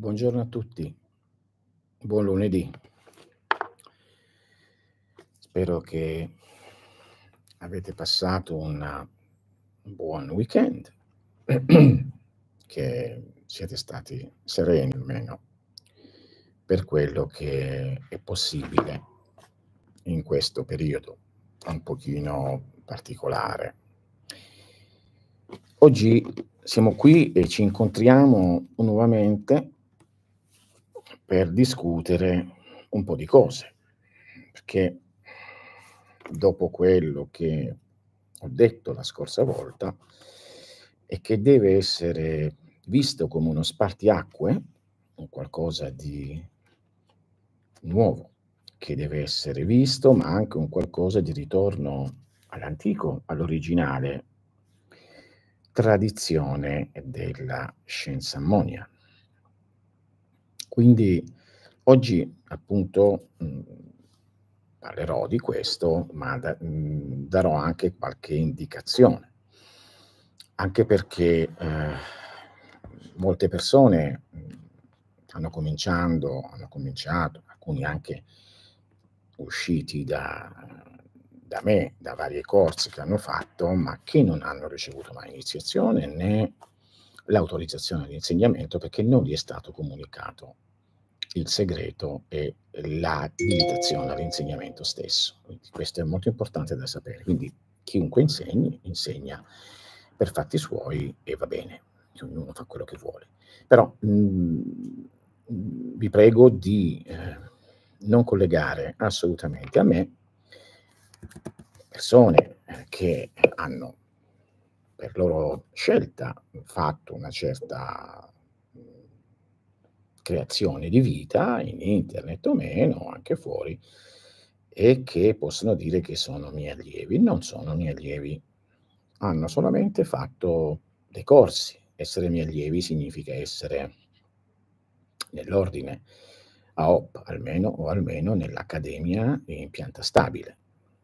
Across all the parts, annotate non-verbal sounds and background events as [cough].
Buongiorno a tutti, buon lunedì. Spero che avete passato un buon weekend, [clears throat] che siete stati sereni almeno per quello che è possibile in questo periodo un pochino particolare. Oggi siamo qui e ci incontriamo nuovamente per discutere un po' di cose, perché dopo quello che ho detto la scorsa volta e che deve essere visto come uno spartiacque, un qualcosa di nuovo che deve essere visto, ma anche un qualcosa di ritorno all'antico, all'originale tradizione della scienza ammonia. Quindi oggi appunto mh, parlerò di questo, ma da, mh, darò anche qualche indicazione, anche perché eh, molte persone mh, hanno, cominciando, hanno cominciato, alcuni anche usciti da, da me, da varie corsi che hanno fatto, ma che non hanno ricevuto mai iniziazione né l'autorizzazione all'insegnamento perché non gli è stato comunicato il segreto e l'abilitazione all'insegnamento stesso. Quindi questo è molto importante da sapere. Quindi chiunque insegni, insegna per fatti suoi e va bene, ognuno fa quello che vuole. Però mh, mm, vi prego di eh, non collegare assolutamente a me persone che hanno per loro scelta fatto una certa creazione di vita in internet o meno, anche fuori, e che possono dire che sono miei allievi. Non sono miei allievi, hanno solamente fatto dei corsi. Essere miei allievi significa essere nell'ordine AOP almeno o almeno nell'accademia in pianta stabile.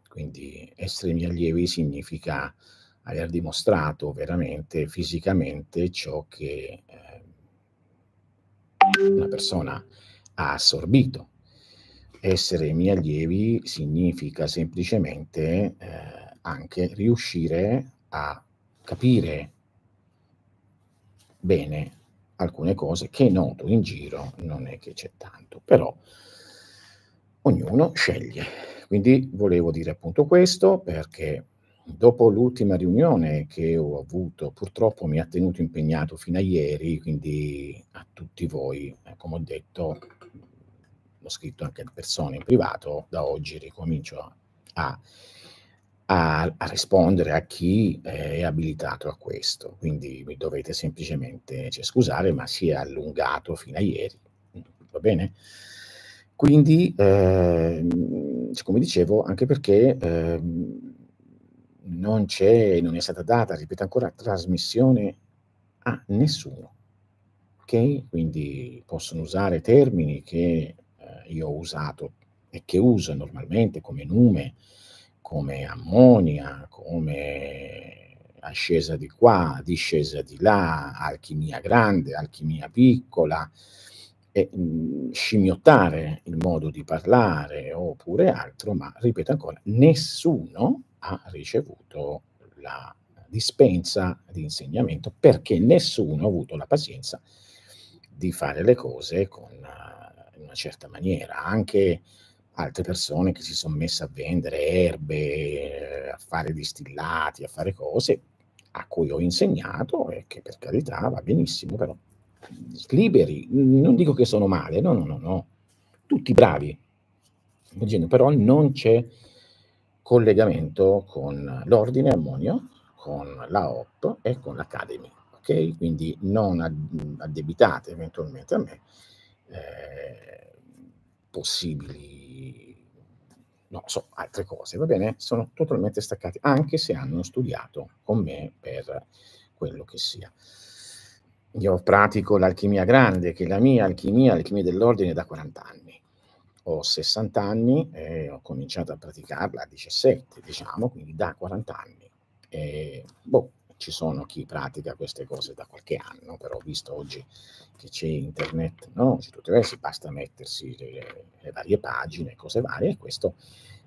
Quindi essere miei allievi significa aver dimostrato veramente fisicamente ciò che eh, una persona ha assorbito. Essere miei allievi significa semplicemente eh, anche riuscire a capire bene alcune cose che noto in giro, non è che c'è tanto, però ognuno sceglie. Quindi volevo dire appunto questo perché dopo l'ultima riunione che ho avuto, purtroppo mi ha tenuto impegnato fino a ieri, quindi a tutti voi, eh, come ho detto, l'ho scritto anche a persone in privato, da oggi ricomincio a, a, a rispondere a chi è abilitato a questo, quindi mi dovete semplicemente cioè, scusare, ma si è allungato fino a ieri, va bene? Quindi, eh, come dicevo, anche perché... Eh, non c'è, non è stata data, ripeto ancora, trasmissione a nessuno. Ok? Quindi possono usare termini che eh, io ho usato e che uso normalmente come nume, come ammonia, come ascesa di qua, discesa di là, alchimia grande, alchimia piccola, e mh, mhmm, scimmiottare il modo di parlare oppure altro, ma ripeto ancora, nessuno ha ricevuto la dispensa di insegnamento perché nessuno ha avuto la pazienza di fare le cose con, in una certa maniera. Anche altre persone che si sono messe a vendere erbe, a fare distillati, a fare cose a cui ho insegnato e che per carità va benissimo, però liberi, non dico che sono male, no, no, no, no, tutti bravi, però non c'è collegamento con l'ordine ammonio, con la OP e con l'Academy. Ok? Quindi non addebitate eventualmente a me eh, possibili, non so, altre cose, va bene? Sono totalmente staccati, anche se hanno studiato con me per quello che sia. Io pratico l'alchimia grande, che è la mia alchimia, l'alchimia dell'ordine da 40 anni ho 60 anni e ho cominciato a praticarla a 17, diciamo, quindi da 40 anni. E, boh, ci sono chi pratica queste cose da qualche anno, però visto oggi che c'è internet, no? C'è tutto il resto, basta mettersi le, le varie pagine, cose varie, e questo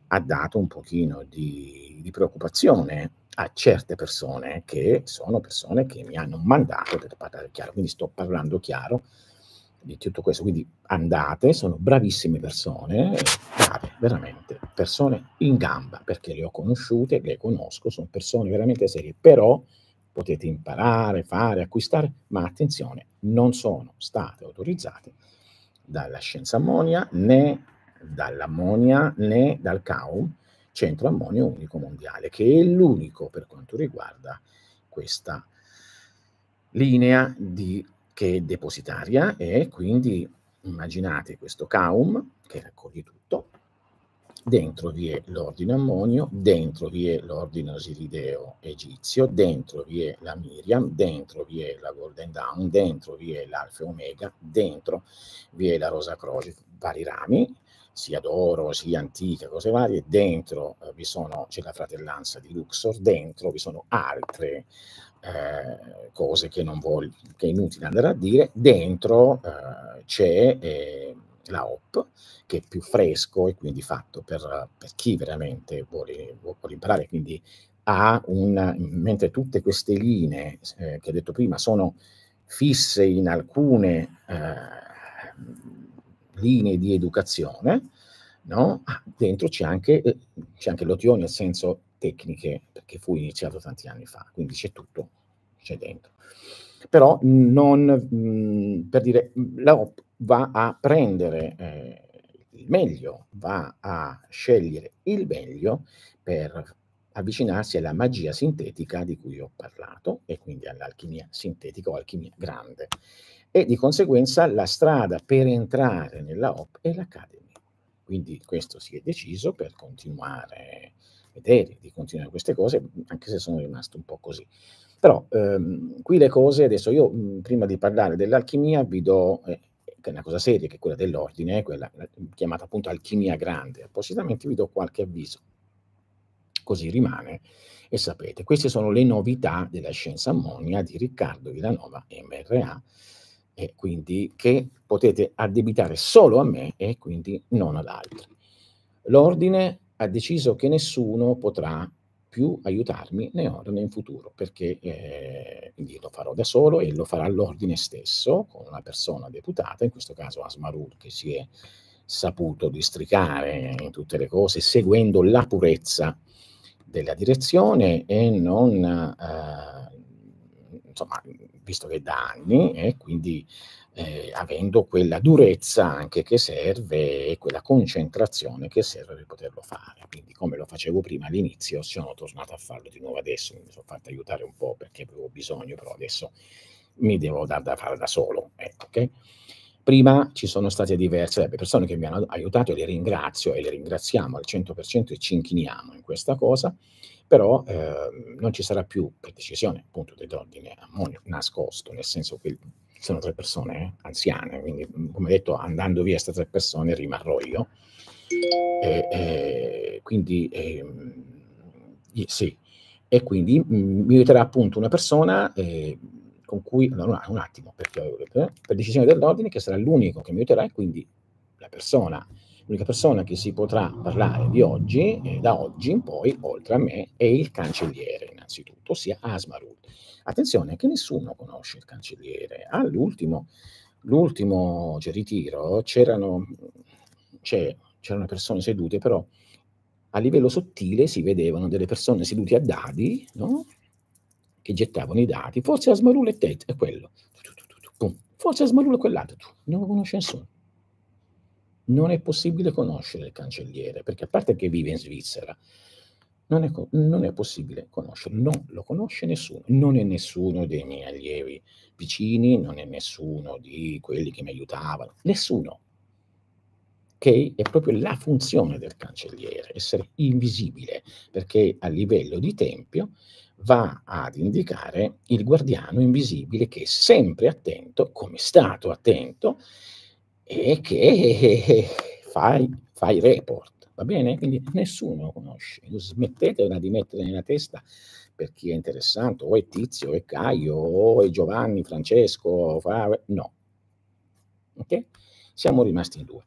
ha dato un pochino di, di, preoccupazione a certe persone che sono persone che mi hanno mandato per parlare chiaro, quindi sto parlando chiaro di tutto questo, quindi andate, sono bravissime persone, brave, veramente, persone in gamba, perché le ho conosciute, le conosco, sono persone veramente serie, però potete imparare, fare, acquistare, ma attenzione, non sono state autorizzate dalla Scienza Ammonia né dall'ammonia né dal CAUM, Centro Ammonio Unico Mondiale, che è l'unico per quanto riguarda questa linea di, che è depositaria e quindi immaginate questo CAUM che raccoglie tutto, dentro vi è l'ordine ammonio, dentro vi è l'ordine osirideo egizio, dentro vi è la Miriam, dentro vi è la Golden Dawn, dentro vi è l'Alfa Omega, dentro vi è la Rosa Croce, vari rami, sia d'oro, sia antica, cose varie, dentro eh, vi sono, c'è la fratellanza di Luxor, dentro vi sono altre eh, cose che, non voglio, che è inutile andare a dire, dentro eh, c'è eh, la HOP, che è più fresco e quindi fatto per, per chi veramente vuole, vuole, imparare, quindi ha un, mentre tutte queste linee eh, che ho detto prima sono fisse in alcune eh, linee di educazione, no? Ah, dentro c'è anche, eh, c'è anche l'OTO nel senso tecniche, perché fu iniziato tanti anni fa, quindi c'è tutto, c'è dentro. Però non, mh, per dire, la OP va a prendere eh, il meglio, va a scegliere il meglio per avvicinarsi alla magia sintetica di cui ho parlato e quindi all'alchimia sintetica o alchimia grande e di conseguenza la strada per entrare nella OP è l'Academy. Quindi questo si è deciso per continuare, vedere di continuare queste cose, anche se sono rimasto un po' così. Però ehm, qui le cose, adesso io mh, prima di parlare dell'alchimia vi do, eh, una cosa seria, che è quella dell'ordine, quella chiamata appunto alchimia grande, appositamente vi do qualche avviso. Così rimane e sapete, queste sono le novità della scienza ammonia di Riccardo Villanova, MRA, e quindi che potete addebitare solo a me e quindi non ad altri. L'ordine ha deciso che nessuno potrà più aiutarmi né ora né in futuro, perché eh, lo farò da solo e lo farà l'ordine stesso con una persona deputata, in questo caso Asmarul, che si è saputo districare in tutte le cose, seguendo la purezza della direzione e non, eh, insomma, visto che da anni, e quindi eh, avendo quella durezza anche che serve e quella concentrazione che serve per poterlo fare. Quindi come lo facevo prima all'inizio, sono tornato a farlo di nuovo adesso, mi sono fatto aiutare un po' perché avevo bisogno, però adesso mi devo dar da fare da solo. Ecco, okay? Prima ci sono state diverse persone che mi hanno aiutato le ringrazio e le ringraziamo al 100% e ci inchiniamo in questa cosa però eh, non ci sarà più, per decisione appunto dell'ordine ammonio, nascosto, nel senso che sono tre persone eh, anziane, quindi come detto andando via queste tre persone rimarrò io. E, e, quindi eh, sì, e quindi mm, mi aiuterà appunto una persona eh, con cui, no, un attimo, perché per decisione dell'ordine che sarà l'unico che mi aiuterà e quindi la persona L'unica persona che si potrà parlare di oggi, eh, da oggi in poi, oltre a me, è il cancelliere, innanzitutto, ossia Asmarul. Attenzione che nessuno conosce il cancelliere. All'ultimo l'ultimo cioè, ritiro c'erano, cioè, c'erano persone sedute, però a livello sottile si vedevano delle persone sedute a dadi, no? che gettavano i dati. Forse Asmarul e te, è quello. Forse Asmarul è quell'altro. Non lo conosce nessuno non è possibile conoscere il cancelliere, perché a parte che vive in Svizzera, non è, non è, possibile conoscerlo, non lo conosce nessuno, non è nessuno dei miei allievi vicini, non è nessuno di quelli che mi aiutavano, nessuno. Che è proprio la funzione del cancelliere, essere invisibile, perché a livello di tempio va ad indicare il guardiano invisibile che è sempre attento, come è stato attento, e che [laughs] fai, fai report, va bene? Quindi nessuno lo conosce. Smettetela di mettere nella testa per chi è interessato, o è Tizio, o è Caio, o è Giovanni, Francesco, no. Ok? Siamo rimasti in due.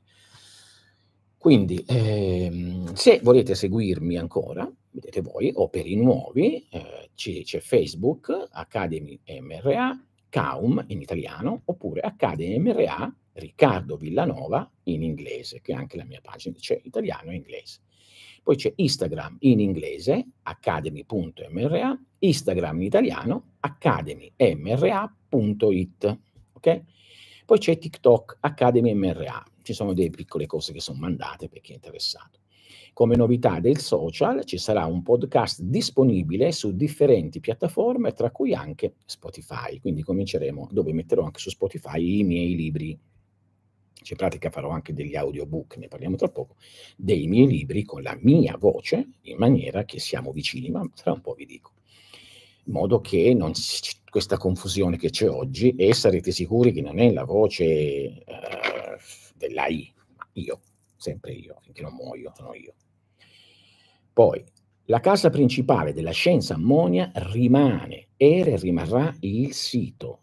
Quindi, ehm, se volete seguirmi ancora, vedete voi, o per i nuovi, eh, c'è Facebook, Academy MRA, Caum in italiano, oppure Academy MRA Riccardo Villanova in inglese, che anche la mia pagina, c'è italiano e inglese. Poi c'è Instagram in inglese, academy.mra, Instagram in italiano, academymra.it. Ok? Poi c'è TikTok, Academy MRA. Ci sono delle piccole cose che sono mandate per chi è interessato. Come novità del social ci sarà un podcast disponibile su differenti piattaforme, tra cui anche Spotify. Quindi cominceremo dove metterò anche su Spotify i miei libri cioè, in pratica farò anche degli audiobook, ne parliamo tra poco, dei miei libri con la mia voce, in maniera che siamo vicini, ma tra un po' vi dico. In modo che non ci, questa confusione che c'è oggi, e sarete sicuri che non è la voce eh, dell'AI, ma io, sempre io, finché non muoio, sono io. Poi, la casa principale della scienza ammonia rimane, era e rimarrà il sito.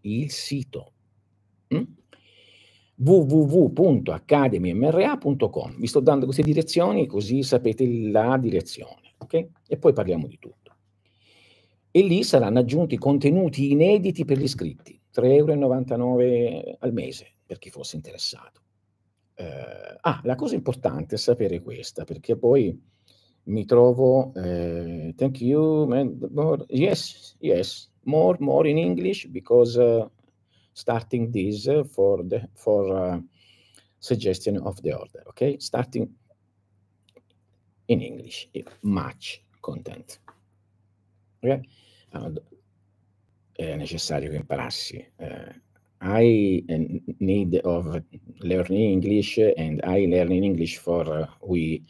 Il sito. Mm? www.academymra.com. Vi sto dando queste direzioni così sapete la direzione, ok? E poi parliamo di tutto. E lì saranno aggiunti contenuti inediti per gli iscritti, 3,99 euro al mese, per chi fosse interessato. Uh, ah, la cosa importante è sapere questa, perché poi mi trovo, uh, thank you, man, more, yes, yes, more, more in English, because uh, starting this for the for uh, suggestion of the order. Okay, starting in English, much content. Okay? Allora, è necessario che imparassi. Uh, I need of learning English and I learn in English for uh, we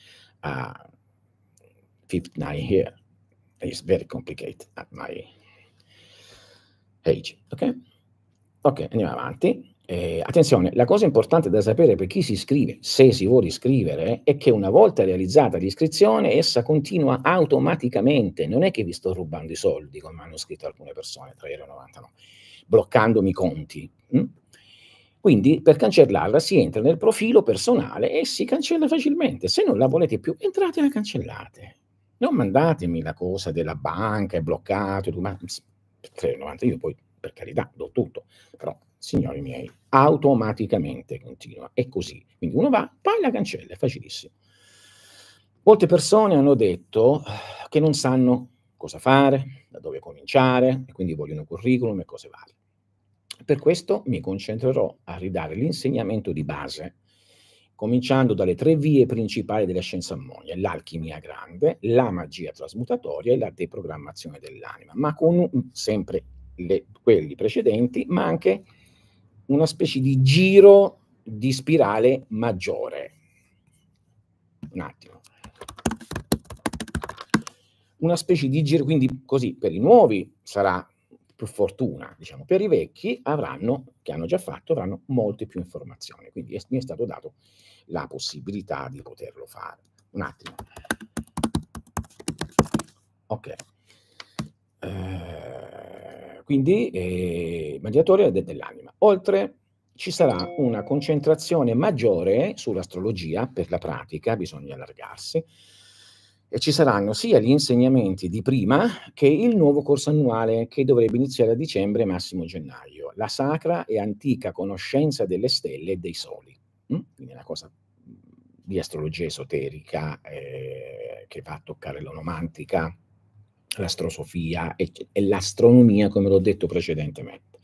uh, 59 here. It's very complicated at my age. Okay. Ok, andiamo avanti. Eh, attenzione, la cosa importante da sapere per chi si iscrive, se si vuole iscrivere, è che una volta realizzata l'iscrizione, essa continua automaticamente. Non è che vi sto rubando i soldi, come hanno scritto alcune persone, 3,99 euro, bloccandomi i conti. Hm? Quindi per cancellarla si entra nel profilo personale e si cancella facilmente. Se non la volete più, entrate e la cancellate. Non mandatemi la cosa della banca, è bloccato, ma 3,90 io poi per carità, do tutto, però, signori miei, automaticamente continua, è così. Quindi uno va, poi la cancella, è facilissimo. Molte persone hanno detto che non sanno cosa fare, da dove cominciare, e quindi vogliono curriculum e cose varie. Per questo mi concentrerò a ridare l'insegnamento di base, cominciando dalle tre vie principali della scienza ammonia, l'alchimia grande, la magia trasmutatoria e la deprogrammazione dell'anima, ma con sempre le, quelli precedenti, ma anche una specie di giro di spirale maggiore. Un attimo. Una specie di giro, quindi così per i nuovi sarà più fortuna, diciamo, per i vecchi avranno, che hanno già fatto, avranno molte più informazioni. Quindi è, mi è stato dato la possibilità di poterlo fare. Un attimo. Ok. Eh, quindi eh, mediatore de- dell'anima. Oltre ci sarà una concentrazione maggiore sull'astrologia per la pratica, bisogna allargarsi, e ci saranno sia gli insegnamenti di prima che il nuovo corso annuale che dovrebbe iniziare a dicembre, massimo gennaio, la sacra e antica conoscenza delle stelle e dei soli. Mm? Quindi una cosa di astrologia esoterica eh, che va a toccare l'onomantica, l'astrosofia e, e l'astronomia, come l'ho detto precedentemente.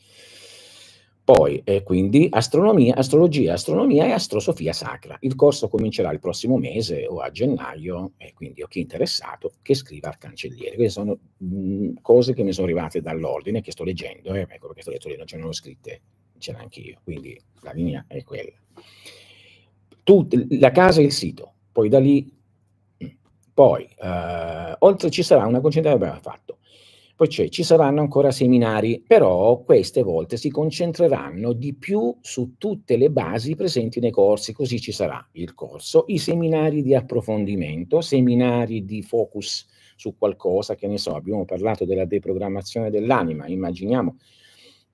Poi, eh, quindi, astronomia, astrologia, astronomia e astrosofia sacra. Il corso comincerà il prossimo mese o a gennaio, e quindi ho chi è interessato che scriva al cancelliere. Queste sono mh, cose che mi sono arrivate dall'ordine, che sto leggendo, eh, quello che sto leggendo ce ne ho scritte, c'era anche io, quindi la linea è quella. Tut, la casa e il sito, poi da lì poi, eh, oltre ci sarà una concentrazione, abbiamo fatto. Poi c'è, ci saranno ancora seminari, però queste volte si concentreranno di più su tutte le basi presenti nei corsi, così ci sarà il corso, i seminari di approfondimento, seminari di focus su qualcosa, che ne so, abbiamo parlato della deprogrammazione dell'anima, immaginiamo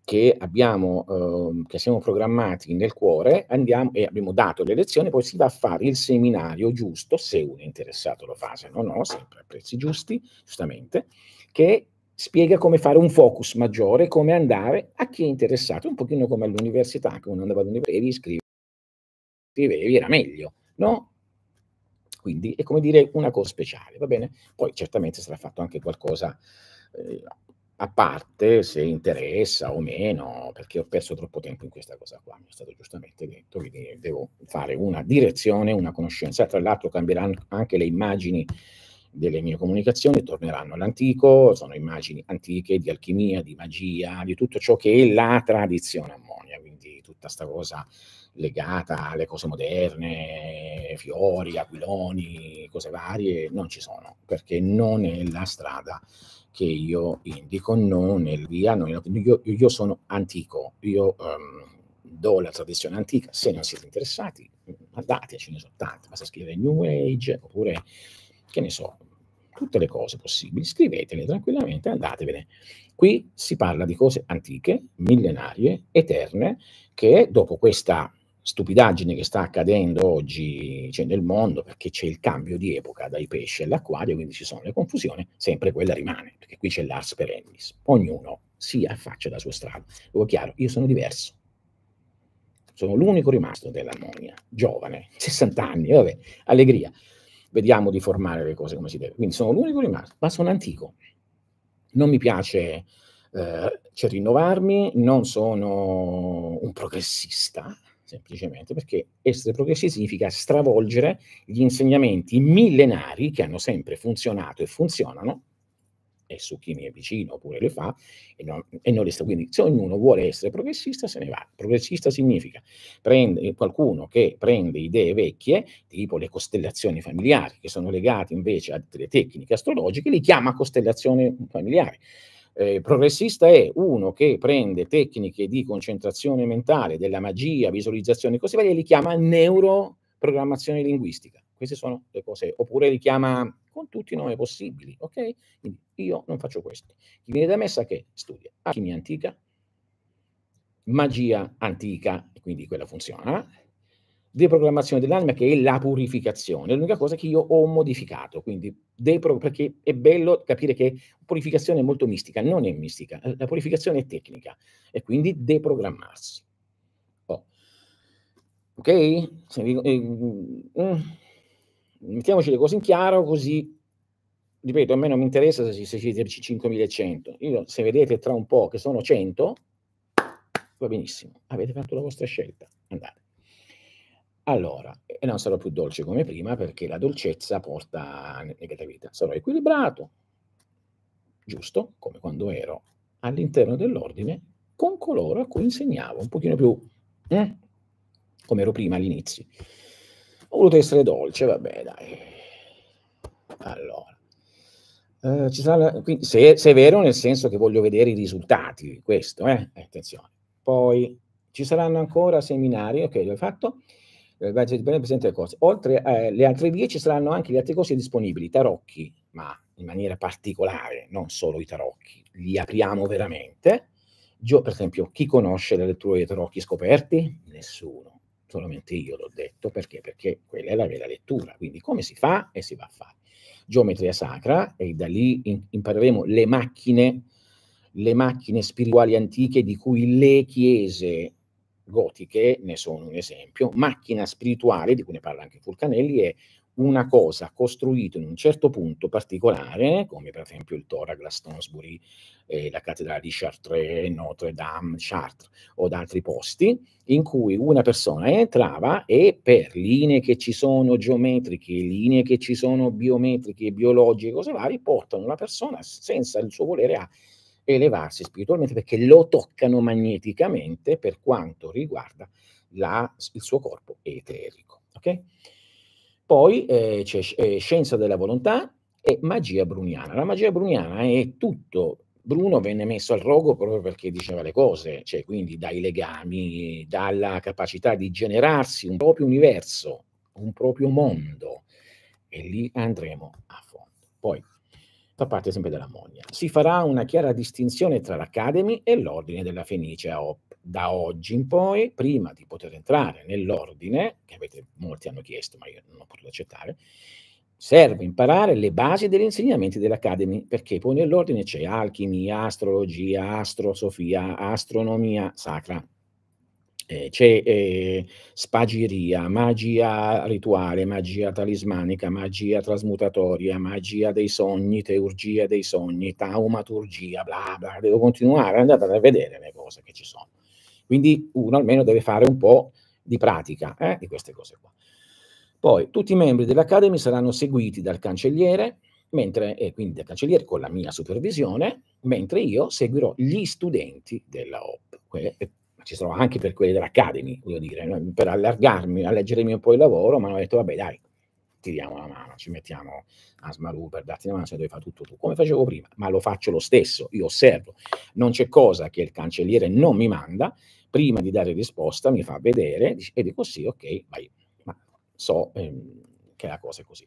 che, abbiamo, eh, che siamo programmati nel cuore, andiamo e abbiamo dato le lezioni, poi si va a fare il seminario giusto, se uno è interessato lo fa, se no no, sempre a prezzi giusti, giustamente, che spiega come fare un focus maggiore, come andare a chi è interessato, un pochino come all'università, che uno andava all'università e scrive, scrivevi, era meglio, no? Quindi è come dire una cosa speciale, va bene? Poi certamente sarà fatto anche qualcosa eh, a parte se interessa o meno, perché ho perso troppo tempo in questa cosa qua, mi è stato giustamente detto, quindi devo fare una direzione, una conoscenza. Tra l'altro cambieranno anche le immagini delle mie comunicazioni, torneranno all'antico, sono immagini antiche di alchimia, di magia, di tutto ciò che è la tradizione ammonia, quindi tutta questa cosa legata alle cose moderne, fiori, aquiloni, cose varie, non ci sono, perché non è la strada che io indico, non è il via, non io, io, sono antico, io um, do la tradizione antica, se non siete interessati, andate, ce ne sono tante, basta scrivere New Age, oppure, che ne so, tutte le cose possibili, scrivetele tranquillamente, andatevene. Qui si parla di cose antiche, millenarie, eterne, che dopo questa stupidaggine che sta accadendo oggi cioè nel mondo, perché c'è il cambio di epoca dai pesci all'acquario, quindi ci sono le confusioni, sempre quella rimane, perché qui c'è l'ars perennis. Ognuno si affaccia la sua strada. Lo chiaro, io sono diverso. Sono l'unico rimasto dell'armonia, giovane, [laughs] 60 anni, vabbè, allegria. Vediamo di formare le cose come si deve. Quindi sono l'unico rimasto, ma sono antico. Non mi piace eh, cioè, rinnovarmi, non sono un progressista, semplicemente perché essere progressi significa stravolgere gli insegnamenti millenari che hanno sempre funzionato e funzionano, e su chi mi è vicino oppure le fa, e non, e non le sta. Quindi se ognuno vuole essere progressista se ne va. Progressista significa prendere qualcuno che prende idee vecchie, tipo le costellazioni familiari, che sono legate invece a delle tecniche astrologiche, li chiama costellazioni familiari eh, progressista è uno che prende tecniche di concentrazione mentale, della magia, visualizzazione e così via, e li chiama neuroprogrammazione linguistica. Queste sono le cose, oppure li chiama con tutti i nomi possibili, ok? Quindi io non faccio questo. Chi viene da me sa che studia alchimia antica, magia antica, quindi quella funziona, deprogrammazione dell'anima che è la purificazione, l'unica cosa che io ho modificato, quindi depro, perché è bello capire che purificazione è molto mistica, non è mistica, la purificazione è tecnica e quindi deprogrammarsi. Oh. Ok? Mettiamoci le cose in chiaro così, ripeto, a me non mi interessa se, se siete 5.100, io se vedete tra un po' che sono 100, va benissimo, avete fatto la vostra scelta, andate. Allora, e non sarò più dolce come prima perché la dolcezza porta a negatività. Sarò equilibrato, giusto, come quando ero all'interno dell'ordine, con coloro a cui insegnavo, un pochino più eh, come ero prima all'inizio. Ho voluto essere dolce, vabbè, dai. Allora, eh, sarà, quindi, se, se, è vero nel senso che voglio vedere i risultati, questo, eh, attenzione. Poi ci saranno ancora seminari, ok, l'ho fatto eh, le cose. Oltre alle altre vie ci saranno anche gli altri corsi disponibili, tarocchi, ma in maniera particolare, non solo i tarocchi, li apriamo veramente. Gio, per esempio, chi conosce la lettura dei tarocchi scoperti? Nessuno, solamente io l'ho detto, perché? Perché quella è la vera lettura, quindi come si fa e si va a fare. Geometria sacra e da lì impareremo le macchine, le macchine spirituali antiche di cui le chiese gotiche ne sono un esempio, macchina spirituale, di cui ne parla anche Fulcanelli, è una cosa costruita in un certo punto particolare, come per esempio il Tora Glastonbury, eh, la cattedrale di Chartres, Notre Dame, Chartres o da altri posti, in cui una persona entrava e per linee che ci sono geometriche, linee che ci sono biometriche, biologiche, cose varie, portano la persona senza il suo volere a elevarsi spiritualmente perché lo toccano magneticamente per quanto riguarda la, il suo corpo eterico. Okay? Poi eh, c'è eh, scienza della volontà e magia bruniana. La magia bruniana è tutto Bruno venne messo al rogo proprio perché diceva le cose, cioè quindi dai legami, dalla capacità di generarsi un proprio universo, un proprio mondo, e lì andremo a fondo. Poi fa parte sempre dell'ammonia. Si farà una chiara distinzione tra l'Academy e l'Ordine della Fenice a Op. Da oggi in poi, prima di poter entrare nell'ordine, che avete, molti hanno chiesto, ma io non ho potuto accettare, serve imparare le basi degli insegnamenti dell'Academy, perché poi nell'ordine c'è alchimia, astrologia, astrosofia, astronomia sacra, eh, c'è eh, spagiria, magia rituale, magia talismanica, magia trasmutatoria, magia dei sogni, teurgia dei sogni, taumaturgia, bla bla, devo continuare, andate a vedere le cose che ci sono. Quindi uno almeno deve fare un po' di pratica eh, di queste cose qua. Poi tutti i membri dell'Academy saranno seguiti dal cancelliere, mentre, e quindi dal cancelliere con la mia supervisione, mentre io seguirò gli studenti della OP ci sono anche per quelli dell'Academy, voglio dire, per allargarmi, alleggerirmi un po' il lavoro, ma hanno detto, vabbè dai, ti diamo una mano, ci mettiamo a Smaru per darti una mano, se devi fare tutto tu, come facevo prima, ma lo faccio lo stesso, io osservo, non c'è cosa che il cancelliere non mi manda, prima di dare risposta mi fa vedere e dico sì, ok, vai, ma so ehm, che la cosa è così.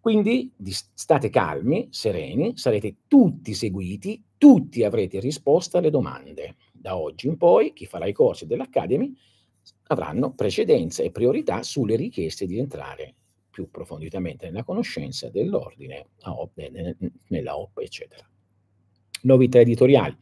Quindi state calmi, sereni, sarete tutti seguiti, tutti avrete risposta alle domande da oggi in poi chi farà i corsi dell'Academy avranno precedenza e priorità sulle richieste di entrare più profondamente nella conoscenza dell'ordine, nella OP, eccetera. Novità editoriali.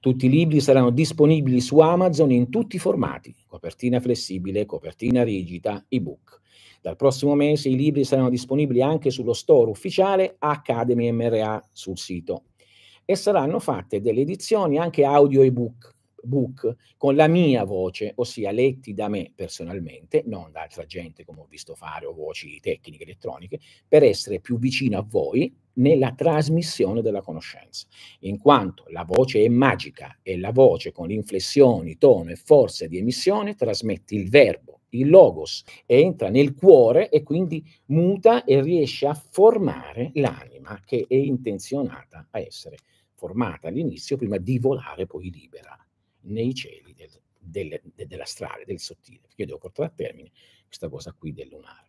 Tutti i libri saranno disponibili su Amazon in tutti i formati, copertina flessibile, copertina rigida, ebook. Dal prossimo mese i libri saranno disponibili anche sullo store ufficiale Academy MRA sul sito e saranno fatte delle edizioni anche audio ebook book con la mia voce, ossia letti da me personalmente, non da altra gente come ho visto fare o voci tecniche elettroniche, per essere più vicino a voi nella trasmissione della conoscenza, in quanto la voce è magica e la voce con inflessioni, tono e forza di emissione trasmette il verbo, il logos, entra nel cuore e quindi muta e riesce a formare l'anima che è intenzionata a essere formata all'inizio prima di volare poi libera nei cieli del, del, de, dell'astrale, del sottile, perché io devo portare a termine questa cosa qui del lunare.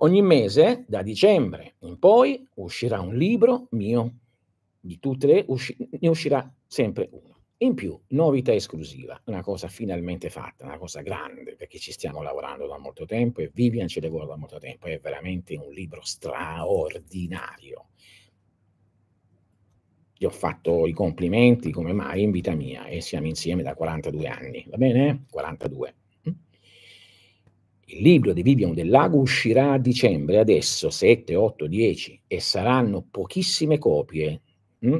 Ogni mese, da dicembre in poi, uscirà un libro mio, di tutte le, usci- ne uscirà sempre uno. In più, novità esclusiva, una cosa finalmente fatta, una cosa grande, perché ci stiamo lavorando da molto tempo e Vivian ci lavora da molto tempo, è veramente un libro straordinario gli ho fatto i complimenti come mai in vita mia e siamo insieme da 42 anni, va bene? 42. Mm? Il libro di Vivian del Lago uscirà a dicembre, adesso 7, 8, 10 e saranno pochissime copie mh? Mm?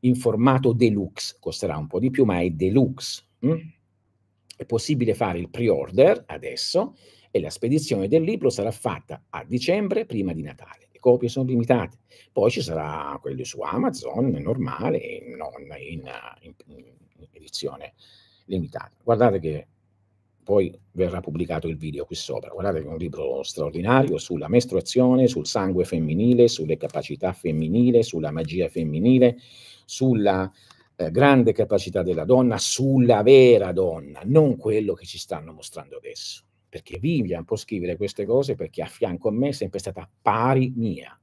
in formato deluxe, costerà un po' di più ma è deluxe. Mh? Mm? È possibile fare il pre-order adesso e la spedizione del libro sarà fatta a dicembre prima di Natale copie sono limitate. Poi ci sarà quelli su Amazon, normale, non in, in, in edizione limitata. Guardate che poi verrà pubblicato il video qui sopra. Guardate che è un libro straordinario sulla mestruazione, sul sangue femminile, sulle capacità femminili, sulla magia femminile, sulla eh, grande capacità della donna, sulla vera donna, non quello che ci stanno mostrando adesso perché Vivian può scrivere queste cose perché a fianco a me è sempre stata pari mia,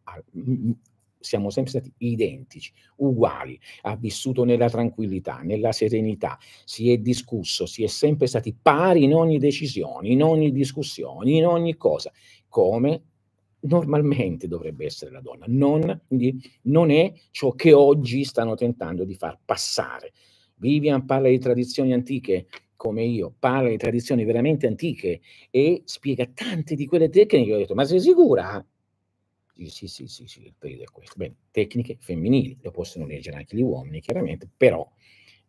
siamo sempre stati identici, uguali, ha vissuto nella tranquillità, nella serenità, si è discusso, si è sempre stati pari in ogni decisione, in ogni discussione, in ogni cosa, come normalmente dovrebbe essere la donna, non, non è ciò che oggi stanno tentando di far passare. Vivian parla di tradizioni antiche, come io parla di tradizioni veramente antiche e spiega tante di quelle tecniche, ho detto, ma sei sicura? Sì, sì, sì, sì, il periodo è questo. Bene, tecniche femminili, lo possono leggere anche gli uomini, chiaramente, però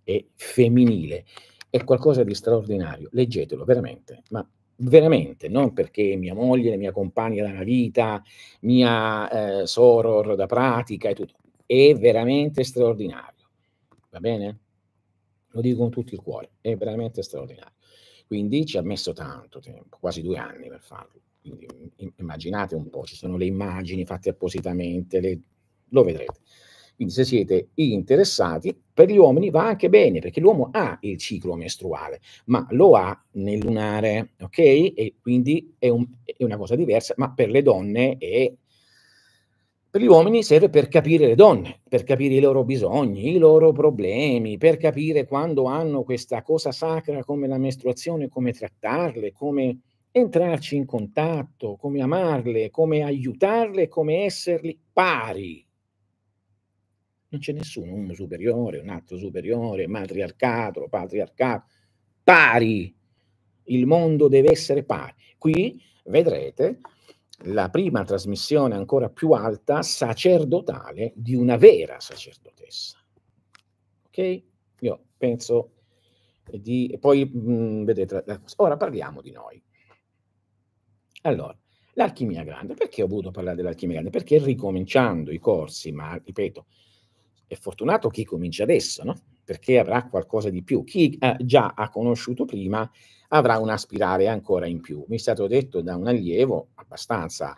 è femminile, è qualcosa di straordinario, leggetelo veramente, ma veramente, non perché mia moglie, mia compagna dalla vita, mia eh, soror da pratica e tutto, è veramente straordinario, va bene? Lo dico con tutto il cuore, è veramente straordinario. Quindi ci ha messo tanto tempo, quasi due anni per farlo. Quindi immaginate un po', ci sono le immagini fatte appositamente, le, lo vedrete. Quindi se siete interessati, per gli uomini va anche bene, perché l'uomo ha il ciclo mestruale, ma lo ha nel lunare, ok? E quindi è, un, è una cosa diversa, ma per le donne è per gli uomini serve per capire le donne, per capire i loro bisogni, i loro problemi, per capire quando hanno questa cosa sacra come la mestruazione, come trattarle, come entrarci in contatto, come amarle, come aiutarle, come esserli pari non c'è nessuno, uno superiore, un altro superiore, matriarcato, patriarcato, pari. Il mondo deve essere pari. Qui vedrete la prima trasmissione ancora più alta sacerdotale di una vera sacerdotessa. Ok? Io penso di... Poi, mh, vedete, ora parliamo di noi. Allora, l'alchimia grande. Perché ho voluto parlare dell'alchimia grande? Perché ricominciando i corsi, ma ripeto, è fortunato chi comincia adesso, no? perché avrà qualcosa di più. Chi eh, già ha conosciuto prima avrà una spirale ancora in più. Mi è stato detto da un allievo abbastanza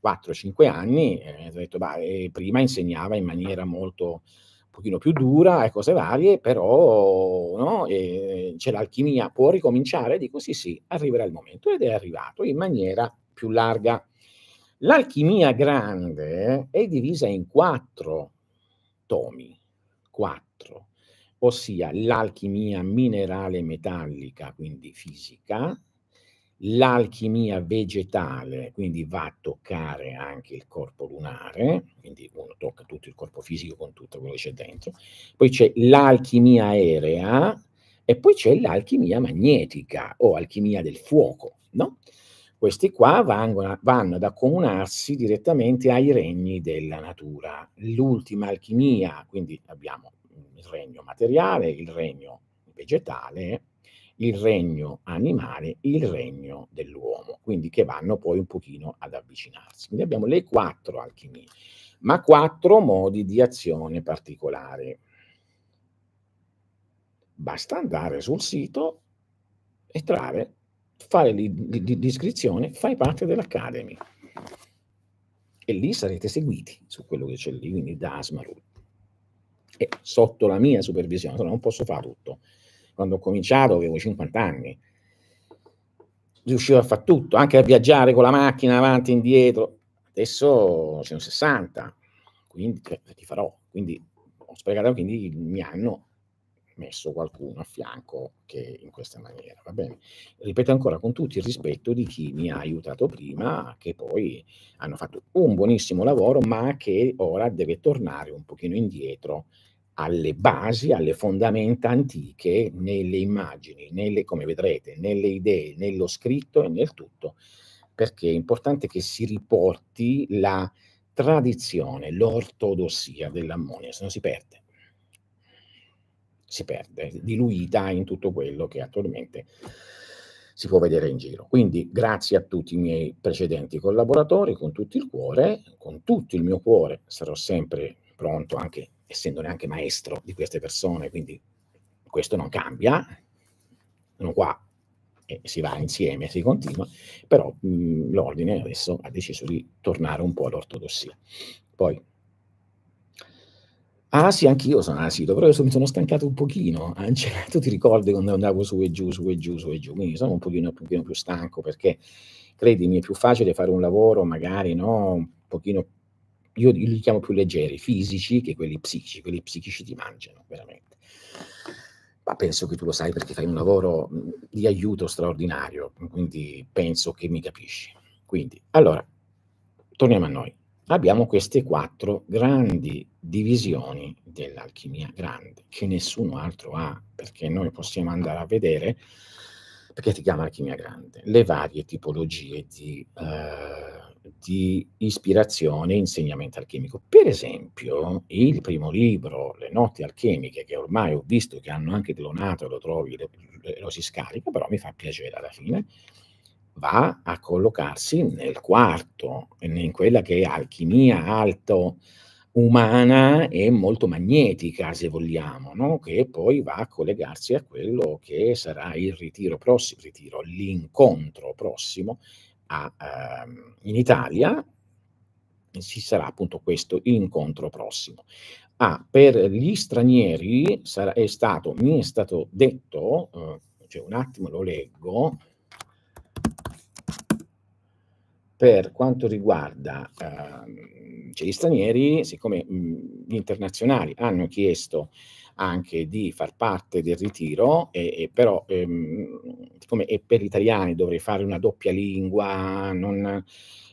4-5 anni, eh, detto, bah, eh, prima insegnava in maniera molto un pochino più dura e cose varie, però no, eh, c'è l'alchimia, può ricominciare? Dico sì, sì, arriverà il momento ed è arrivato in maniera più larga. L'alchimia grande è divisa in quattro tomi, quattro, ossia l'alchimia minerale metallica, quindi fisica, l'alchimia vegetale, quindi va a toccare anche il corpo lunare, quindi uno tocca tutto il corpo fisico con tutto quello che c'è dentro, poi c'è l'alchimia aerea e poi c'è l'alchimia magnetica o alchimia del fuoco, no? Questi qua vanno, vanno, ad accomunarsi direttamente ai regni della natura. L'ultima alchimia, quindi abbiamo il regno materiale, il regno vegetale, il regno animale, il regno dell'uomo, quindi che vanno poi un pochino ad avvicinarsi. Quindi abbiamo le quattro alchimie, ma quattro modi di azione particolari. Basta andare sul sito, entrare fare l'iscrizione, fai parte dell'Academy. E lì sarete seguiti su quello che c'è lì, quindi da Asmarul. E sotto la mia supervisione, non posso fare tutto. Quando ho cominciato avevo 50 anni, riuscivo a fare tutto, anche a viaggiare con la macchina avanti e indietro. Adesso sono 60, quindi ti farò. Quindi ho sprecato, quindi mi hanno messo qualcuno a fianco che in questa maniera, va bene? Ripeto ancora con tutto il rispetto di chi mi ha aiutato prima, che poi hanno fatto un buonissimo lavoro, ma che ora deve tornare un pochino indietro alle basi, alle fondamenta antiche, nelle immagini, nelle, come vedrete, nelle idee, nello scritto e nel tutto, perché è importante che si riporti la tradizione, l'ortodossia dell'ammonia, se no si perde si perde, diluita in tutto quello che attualmente si può vedere in giro. Quindi grazie a tutti i miei precedenti collaboratori, con tutto il cuore, con tutto il mio cuore, sarò sempre pronto, anche essendone anche maestro di queste persone, quindi questo non cambia, sono qua e si va insieme, si continua, però mh, l'ordine adesso ha deciso di tornare un po' all'ortodossia. Poi Ah sì, anch'io sono asito, però mi sono stancato un pochino. [laughs] Cioè, tu ti ricordi quando andavo su e giù, su e giù, su e giù, quindi sono un pochino, un pochino più stanco perché, credimi, è più facile fare un lavoro magari, no, un pochino, io li chiamo più leggeri, fisici, che quelli psichici, quelli psichici ti mangiano, veramente. Ma penso che tu lo sai perché fai un lavoro di aiuto straordinario, quindi penso che mi capisci. Quindi, allora, torniamo a noi abbiamo queste quattro grandi divisioni dell'alchimia grande, che nessuno altro ha, perché noi possiamo andare a vedere, perché si chiama alchimia grande, le varie tipologie di, eh, di ispirazione e insegnamento alchimico. Per esempio, il primo libro, Le notti alchemiche, che ormai ho visto che hanno anche clonato, lo trovi, lo, lo si scarica, però mi fa piacere alla fine, va a collocarsi nel quarto, in quella che è alchimia alto umana e molto magnetica, se vogliamo, no? che poi va a collegarsi a quello che sarà il ritiro prossimo, ritiro, l'incontro prossimo a, ehm, in Italia, ci sarà appunto questo incontro prossimo. Ah, per gli stranieri sarà, è stato, mi è stato detto, eh, cioè un attimo lo leggo, per quanto riguarda eh, gli stranieri, siccome mh, gli internazionali hanno chiesto anche di far parte del ritiro, e, e però ehm, siccome è per gli italiani dovrei fare una doppia lingua, non,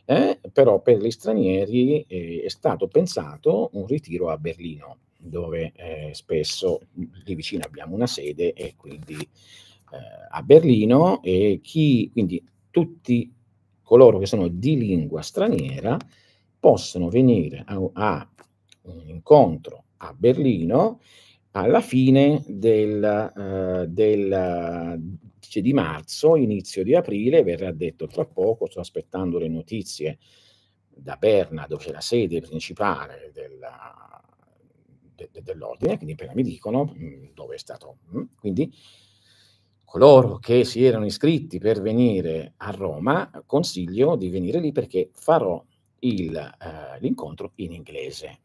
eh, però per gli stranieri eh, è stato pensato un ritiro a Berlino, dove eh, spesso lì vicino abbiamo una sede e quindi eh, a Berlino e chi, quindi tutti coloro che sono di lingua straniera possono venire a, a un incontro a Berlino alla fine del, uh, del cioè di marzo, inizio di aprile, verrà detto tra poco, sto aspettando le notizie da Berna, dove c'è la sede principale della, de, de, dell'ordine, quindi appena mi dicono mm, dove è stato. Mm, quindi coloro che si erano iscritti per venire a Roma, consiglio di venire lì perché farò il, uh, l'incontro in inglese.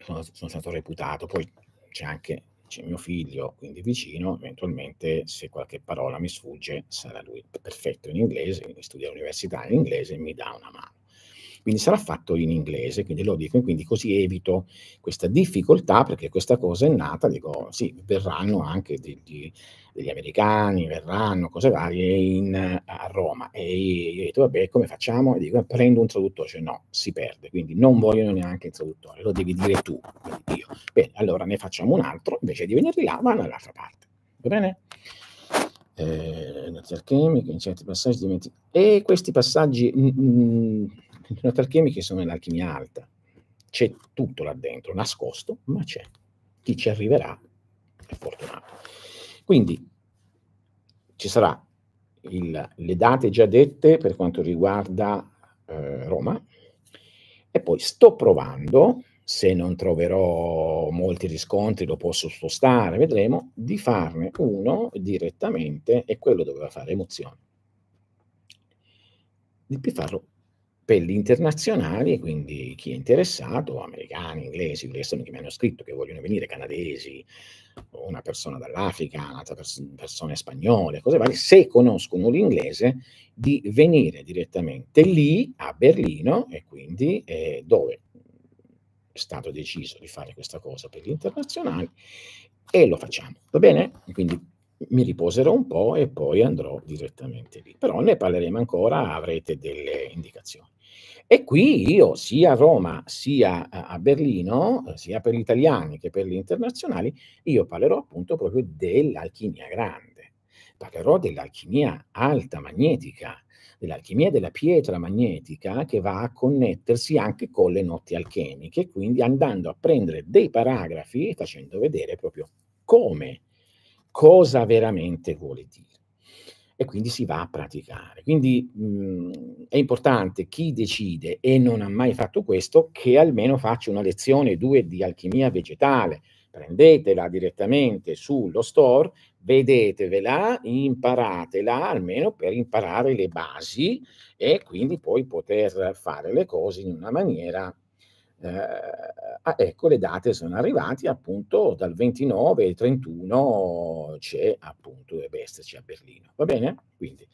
Sono, sono stato reputato, poi c'è anche c'è mio figlio, quindi vicino, eventualmente se qualche parola mi sfugge sarà lui perfetto in inglese, quindi studia all'università in inglese e mi dà una mano. Quindi sarà fatto in inglese, quindi lo dico, quindi così evito questa difficoltà, perché questa cosa è nata, dico, sì, verranno anche di, degli americani, verranno cose varie in, a Roma. E io ho detto, vabbè, come facciamo? E dico, prendo un traduttore, cioè no, si perde, quindi non vogliono neanche il traduttore, lo devi dire tu, io. Bene, allora ne facciamo un altro, invece di venire là, vanno dall'altra parte. Va bene? Eh, in certi passaggi dimentichi. E questi passaggi... Mm, mm, le metalchimiche sono nell'alchimia alta. C'è tutto là dentro, nascosto, ma c'è. Chi ci arriverà è fortunato. Quindi ci sarà il, le date già dette per quanto riguarda eh, Roma e poi sto provando, se non troverò molti riscontri lo posso spostare, vedremo, di farne uno direttamente e quello doveva fare emozioni. Di farlo gli internazionali, quindi chi è interessato, americani, inglesi, sono che mi hanno scritto che vogliono venire, canadesi, una persona dall'Africa, un'altra pers- persone spagnole, cose varie, se conoscono l'inglese, di venire direttamente lì a Berlino e quindi eh, dove è stato deciso di fare questa cosa per gli internazionali e lo facciamo, va bene? Quindi mi riposerò un po' e poi andrò direttamente lì. Però ne parleremo ancora, avrete delle indicazioni. E qui io sia a Roma sia a Berlino, sia per gli italiani che per gli internazionali, io parlerò appunto proprio dell'alchimia grande, parlerò dell'alchimia alta magnetica, dell'alchimia della pietra magnetica che va a connettersi anche con le notti alchemiche, quindi andando a prendere dei paragrafi e facendo vedere proprio come, cosa veramente vuole dire e quindi si va a praticare. Quindi mh, mhmm, è importante chi decide e non ha mai fatto questo che almeno faccia una lezione due di alchimia vegetale. Prendetela direttamente sullo store, vedetevela, imparatela almeno per imparare le basi e quindi poi poter fare le cose in una maniera ah, ecco, le date sono arrivate appunto dal 29 al 31 c'è appunto, dovrebbe esserci a Berlino, va bene? Quindi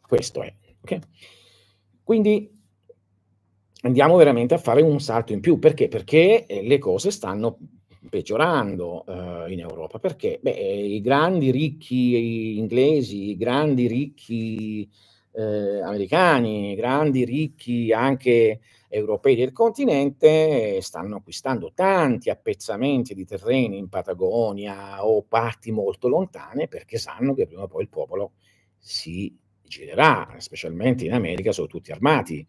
questo è, ok? Quindi andiamo veramente a fare un salto in più, perché? Perché eh, le cose stanno peggiorando uh, in Europa, perché Beh, i grandi ricchi inglesi, i grandi ricchi eh, americani, grandi, ricchi, anche europei del continente, stanno acquistando tanti appezzamenti di terreni in Patagonia o parti molto lontane perché sanno che prima o poi il popolo si girerà, specialmente in America sono tutti armati.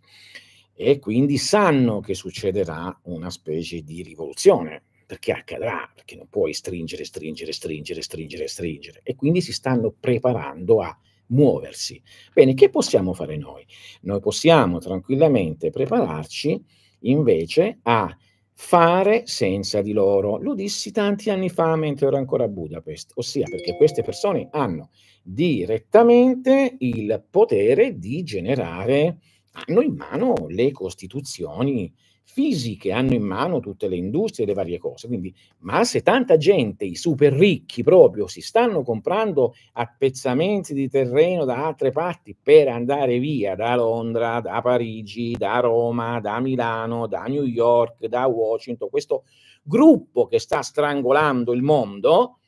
E quindi sanno che succederà una specie di rivoluzione perché accadrà, perché non puoi stringere, stringere, stringere, stringere, stringere. E quindi si stanno preparando a muoversi. Bene, che possiamo fare noi? Noi possiamo tranquillamente prepararci invece a fare senza di loro. Lo dissi tanti anni fa mentre ero ancora a Budapest, ossia perché queste persone hanno direttamente il potere di generare hanno in mano le costituzioni fisiche, hanno in mano tutte le industrie e le varie cose. Quindi, ma se tanta gente, i super ricchi proprio, si stanno comprando appezzamenti di terreno da altre parti per andare via da Londra, da Parigi, da Roma, da Milano, da New York, da Washington, questo gruppo che sta strangolando il mondo,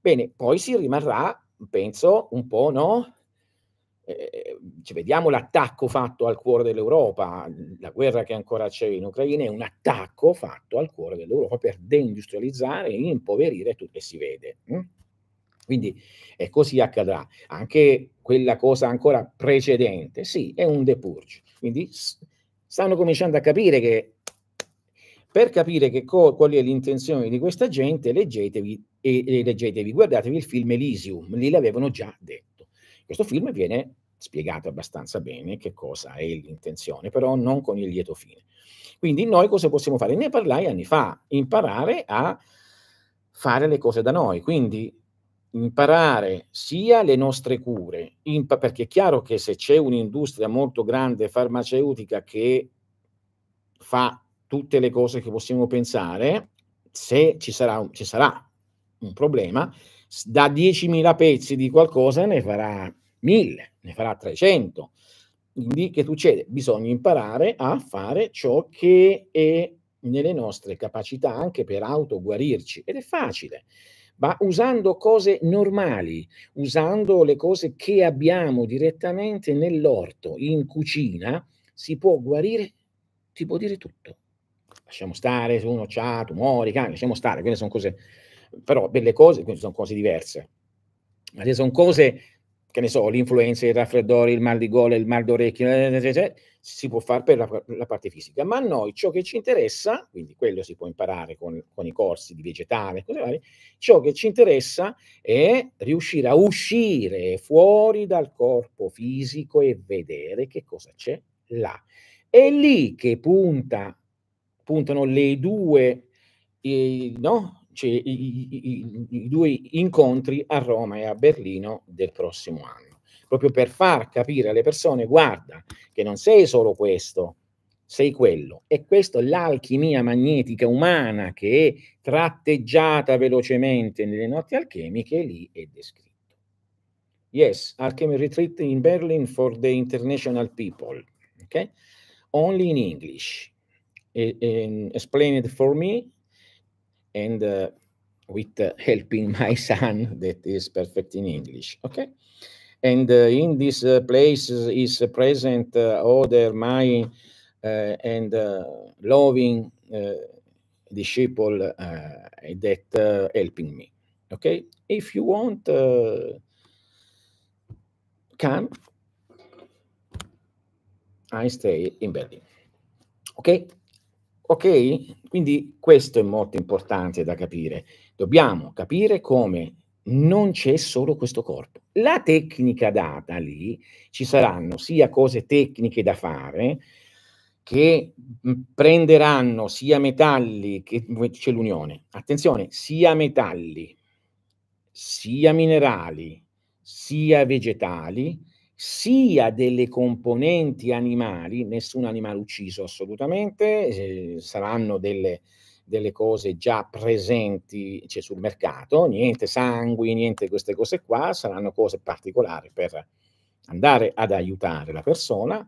bene, poi si rimarrà, penso, un po', no? Eh, cioè, vediamo l'attacco fatto al cuore dell'Europa, la guerra che ancora c'è in Ucraina è un attacco fatto al cuore dell'Europa per deindustrializzare e impoverire tutto che si vede. Hm? Quindi e così accadrà. Anche quella cosa ancora precedente, sì, è un depurge. Quindi stanno cominciando a capire che per capire che co- qual è l'intenzione di questa gente, leggetevi, e, e leggetevi, guardatevi il film Elysium, lì l'avevano già detto. Questo film viene spiegato abbastanza bene che cosa è l'intenzione, però non con il lieto fine. Quindi noi cosa possiamo fare? Ne parlai anni fa, imparare a fare le cose da noi, quindi imparare sia le nostre cure, impa- perché è chiaro che se c'è un'industria molto grande farmaceutica che fa tutte le cose che possiamo pensare, se ci sarà, ci sarà un problema, da 10.000 pezzi di qualcosa ne farà 1000, ne farà 300. Quindi che succede? Bisogna imparare a fare ciò che è nelle nostre capacità anche per autoguarirci ed è facile, ma usando cose normali, usando le cose che abbiamo direttamente nell'orto, in cucina, si può guarire, si può dire tutto. Lasciamo stare se uno ha tumori, cani, lasciamo stare, quelle sono cose, però delle cose, queste sono cose diverse. Ma sono cose che ne so, l'influenza, il raffreddore, il mal di gola, il mal d'orecchio, eh, eh, eh, si può fare per la, la, parte fisica, ma a noi ciò che ci interessa, quindi quello si può imparare con, con i corsi di vegetale, cose varie, ciò che ci interessa è riuscire a uscire fuori dal corpo fisico e vedere che cosa c'è là. È lì che punta, puntano le due, eh, no? Cioè, i, i, i, due incontri a Roma e a Berlino del prossimo anno, proprio per far capire alle persone, guarda, che non sei solo questo, sei quello. E questo l'alchimia magnetica umana che è tratteggiata velocemente nelle notti alchemiche, lì è descritto. Yes, Alchemy Retreat in Berlin for the international people. Okay? Only in English. E, e, explain it for me and uh, with uh, helping [laughs] my son that is perfect in English. Okay. And uh, in this uh, place is present uh, other my uh, and loving disciple that helping me. Okay. If you want, come. I stay in Berlin. Okay. Ok? Quindi questo è molto importante da capire. Dobbiamo capire come non c'è solo questo corpo. La tecnica data lì, ci saranno sia cose tecniche da fare, che prenderanno sia metalli che c'è l'unione. Attenzione, sia metalli, sia minerali, sia vegetali, sia delle componenti animali, nessun animale ucciso assolutamente, eh, saranno delle, delle, cose già presenti cioè, sul mercato, niente sangui, niente queste cose qua, saranno cose particolari per andare ad aiutare la persona,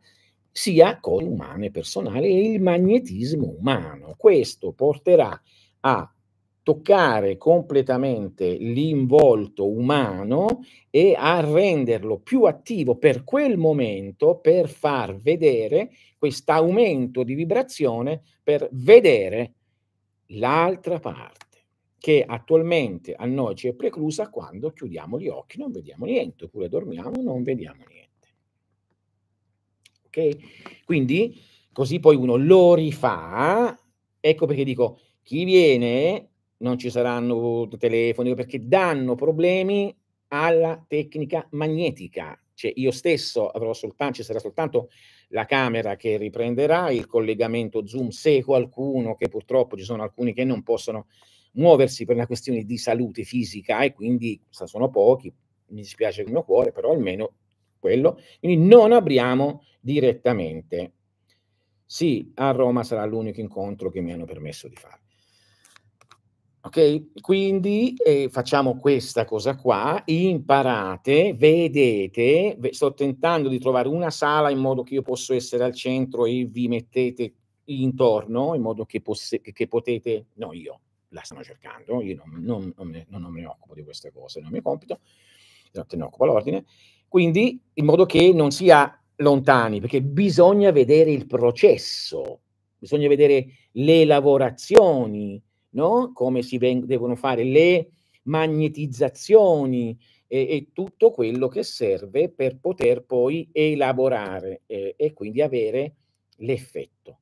sia cose umane personali e il magnetismo umano. Questo porterà a toccare completamente l'involto umano e a renderlo più attivo per quel momento per far vedere questo aumento di vibrazione per vedere l'altra parte che attualmente a noi ci è preclusa quando chiudiamo gli occhi, non vediamo niente, oppure dormiamo, non vediamo niente. Ok? Quindi così poi uno lo rifà, ecco perché dico chi viene non ci saranno telefoni perché danno problemi alla tecnica magnetica. Cioè io stesso avrò soltanto, ci sarà soltanto la camera che riprenderà il collegamento Zoom se qualcuno, che purtroppo ci sono alcuni che non possono muoversi per una questione di salute fisica e quindi sono pochi, mi dispiace il mio cuore, però almeno quello, quindi non apriamo direttamente. Sì, a Roma sarà l'unico incontro che mi hanno permesso di fare. Ok? Quindi eh, facciamo questa cosa qua, imparate, vedete, sto tentando di trovare una sala in modo che io possa essere al centro e vi mettete intorno, in modo che, posse, che potete, no io, la stanno cercando, io non, non, non, me, non, me, ne occupo di queste cose, non è mio compito, non te ne occupo l'ordine, quindi in modo che non sia lontani, perché bisogna vedere il processo, bisogna vedere le lavorazioni, no? come si veng- devono fare le magnetizzazioni e, e, tutto quello che serve per poter poi elaborare eh, e quindi avere l'effetto.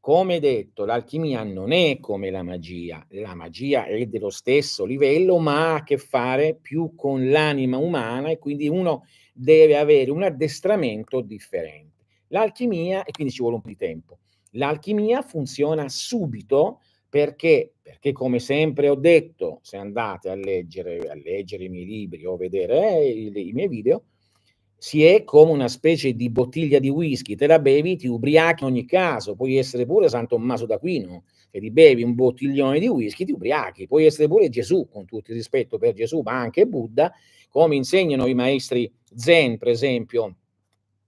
Come detto, l'alchimia non è come la magia, la magia è dello stesso livello, ma ha a che fare più con l'anima umana e quindi uno deve avere un addestramento differente. L'alchimia, e quindi ci vuole un po' di tempo, l'alchimia funziona subito perché? Perché come sempre ho detto, se andate a leggere, a leggere i miei libri o vedere eh, i, i miei video, si è come una specie di bottiglia di whisky, te la bevi, ti ubriachi in ogni caso, puoi essere pure San Tommaso d'Aquino, che ti bevi un bottiglione di whisky, ti ubriachi, puoi essere pure Gesù, con tutto il rispetto per Gesù, ma anche Buddha, come insegnano i maestri Zen, per esempio,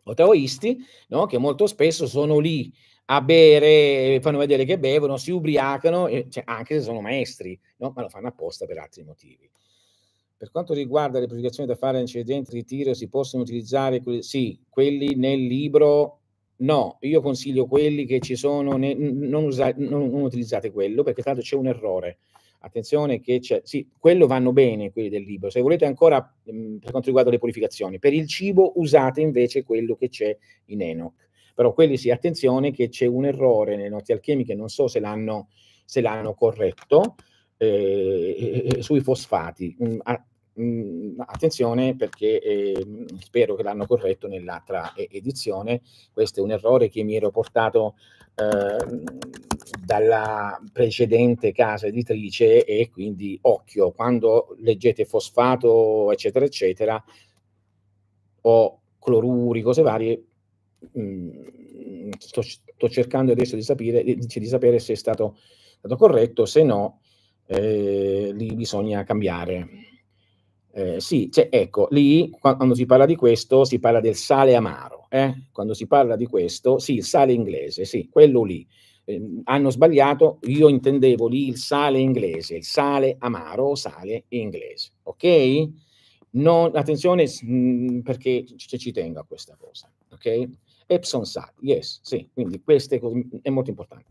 o taoisti, no? che molto spesso sono lì a bere, fanno vedere che bevono, si ubriacano, cioè, anche se sono maestri, no? ma lo fanno apposta per altri motivi. Per quanto riguarda le purificazioni da fare incidenti di tiro, si possono utilizzare quelli, sì, quelli nel libro no, io consiglio quelli che ci sono, ne, non, usa, non, non, utilizzate quello perché tanto c'è un errore. Attenzione che c'è, sì, quello vanno bene quelli del libro. Se volete ancora, mh, per quanto riguarda le purificazioni, per il cibo usate invece quello che c'è in Enoch. Però quelli sì, attenzione che c'è un errore nelle note alchemiche, non so se l'hanno, se l'hanno corretto, eh, sui fosfati. Mm, mh, attenzione perché eh, spero che l'hanno corretto nell'altra edizione. Questo è un errore che mi ero portato eh, dalla precedente casa editrice e quindi occhio, quando leggete fosfato, eccetera, eccetera, o cloruri, cose varie, mh, sto, sto, cercando adesso di sapere, di, di sapere se è stato, stato corretto, se no eh, lì bisogna cambiare. Eh, sì, cioè, ecco, lì quando si parla di questo si parla del sale amaro, eh? quando si parla di questo, sì, il sale inglese, sì, quello lì. Eh, hanno sbagliato, io intendevo lì il sale inglese, il sale amaro o sale inglese, ok? Non, attenzione mh, mm, perché ci, ci tengo a questa cosa, ok? Epson salt, yes, sì, quindi questo è molto importante.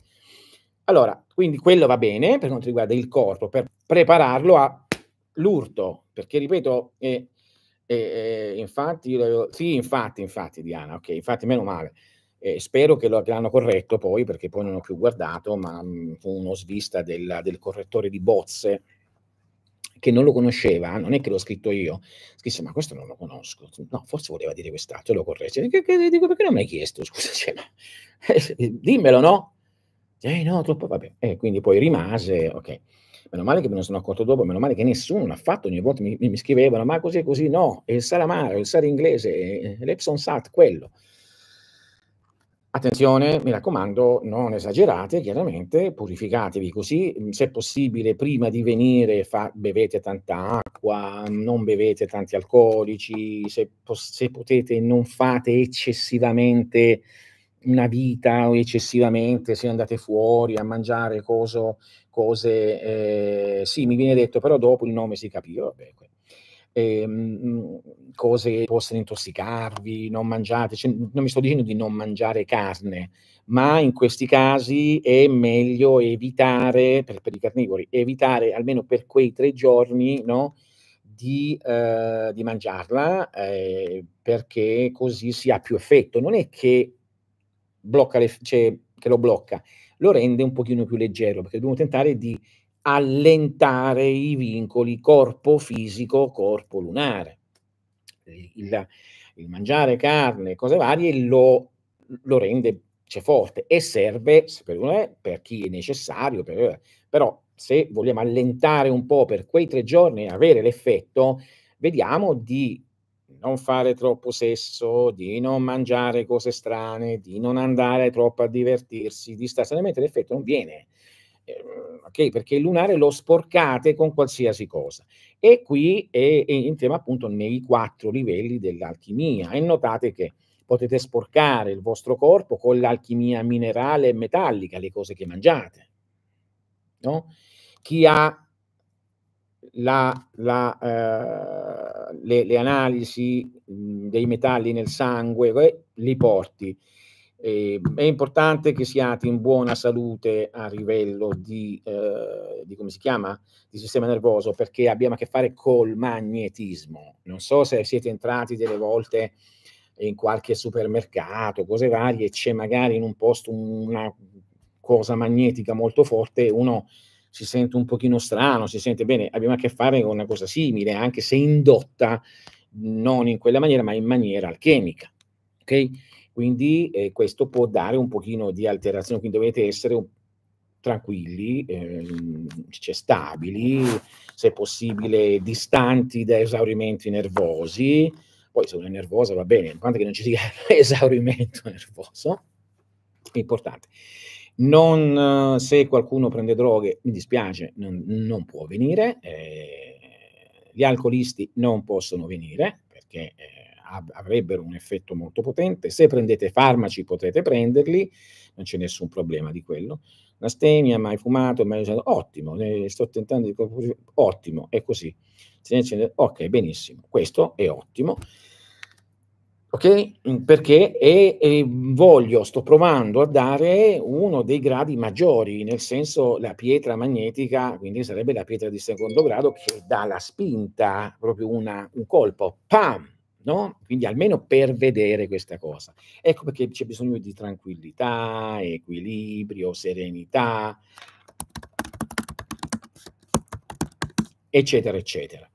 Allora, quindi quello va bene per quanto riguarda il corpo, per prepararlo all'urto, perché ripeto, eh, eh, infatti, sì, infatti, infatti, Diana, ok, infatti, meno male. Eh, spero che lo, che l'hanno corretto poi, perché poi non ho più guardato, ma mh, fu uno svista del, del correttore di bozze che non lo conosceva, non è che l'ho scritto io, scrisse ma questo non lo conosco, no, forse voleva dire quest'altro, lo corregge, dico perché non mi hai chiesto, [laughs] scusa, cioè, dimmelo, no? Eh no, troppo, vabbè. E quindi poi rimase, ok. Meno male che me ne sono accorto dopo, meno male che nessuno l'ha fatto, ogni volta mi, mi scrivevano, ma così e così, no, il salamaro, il sale inglese, l'Epson Sat, quello. Attenzione, mi raccomando, non esagerate, chiaramente, purificatevi così, se possibile prima di venire fa, bevete tanta acqua, non bevete tanti alcolici, se, se potete non fate eccessivamente una vita o eccessivamente, se andate fuori a mangiare coso, cose, eh, sì, mi viene detto, però dopo il nome si capiva, vabbè, eh, cose che possono intossicarvi, non mangiate, cioè, non mi sto dicendo di non mangiare carne, ma in questi casi è meglio evitare, per, per i carnivori, evitare almeno per quei tre giorni, no? Di, eh, di, mangiarla eh, perché così si ha più effetto. Non è che blocca le, cioè, che lo blocca, lo rende un pochino più leggero, perché dobbiamo tentare di allentare i vincoli corpo fisico, corpo lunare. Il, il mangiare carne, cose varie, lo, lo rende cioè, forte e serve per, per chi è necessario, per, però se vogliamo allentare un po' per quei tre giorni e avere l'effetto, vediamo di non fare troppo sesso, di non mangiare cose strane, di non andare troppo a divertirsi, di stare mentre l'effetto non viene. Eh, ok, perché il lunare lo sporcate con qualsiasi cosa. E qui è, è tema appunto nei quattro livelli dell'alchimia. E notate che potete sporcare il vostro corpo con l'alchimia minerale e metallica, le cose che mangiate. No? Chi ha la, la, eh, le, le, analisi mh, dei metalli nel sangue, eh, li porti. Eh, è importante che siate in buona salute a livello di, eh, di, come si chiama? di sistema nervoso, perché abbiamo a che fare col magnetismo. Non so se siete entrati delle volte in qualche supermercato, cose varie, e c'è magari in un posto una cosa magnetica molto forte, uno si sente un pochino strano, si sente bene, abbiamo a che fare con una cosa simile, anche se indotta non in quella maniera, ma in maniera alchemica. Ok? Quindi eh, questo può dare un pochino di alterazione, quindi dovete essere un, tranquilli, eh, cioè stabili, se possibile distanti da esaurimenti nervosi. Poi se uno è nervoso va bene, l'importante che non ci sia [laughs] esaurimento nervoso, importante. Non, se qualcuno prende droghe, mi dispiace, non, non può venire. Eh, gli alcolisti non possono venire perché eh, avrebbero un effetto molto potente. Se prendete farmaci potete prenderli, non c'è nessun problema di quello. L'astemia, mai fumato, mai usato, ottimo, eh, sto tentando di... Ottimo, è così. Ok, benissimo, questo è ottimo ok? Perché e, e voglio, sto provando a dare uno dei gradi maggiori, nel senso la pietra magnetica, quindi sarebbe la pietra di secondo grado che dà la spinta, proprio una, un colpo, pam, no? Quindi almeno per vedere questa cosa. Ecco perché c'è bisogno di tranquillità, equilibrio, serenità, eccetera, eccetera.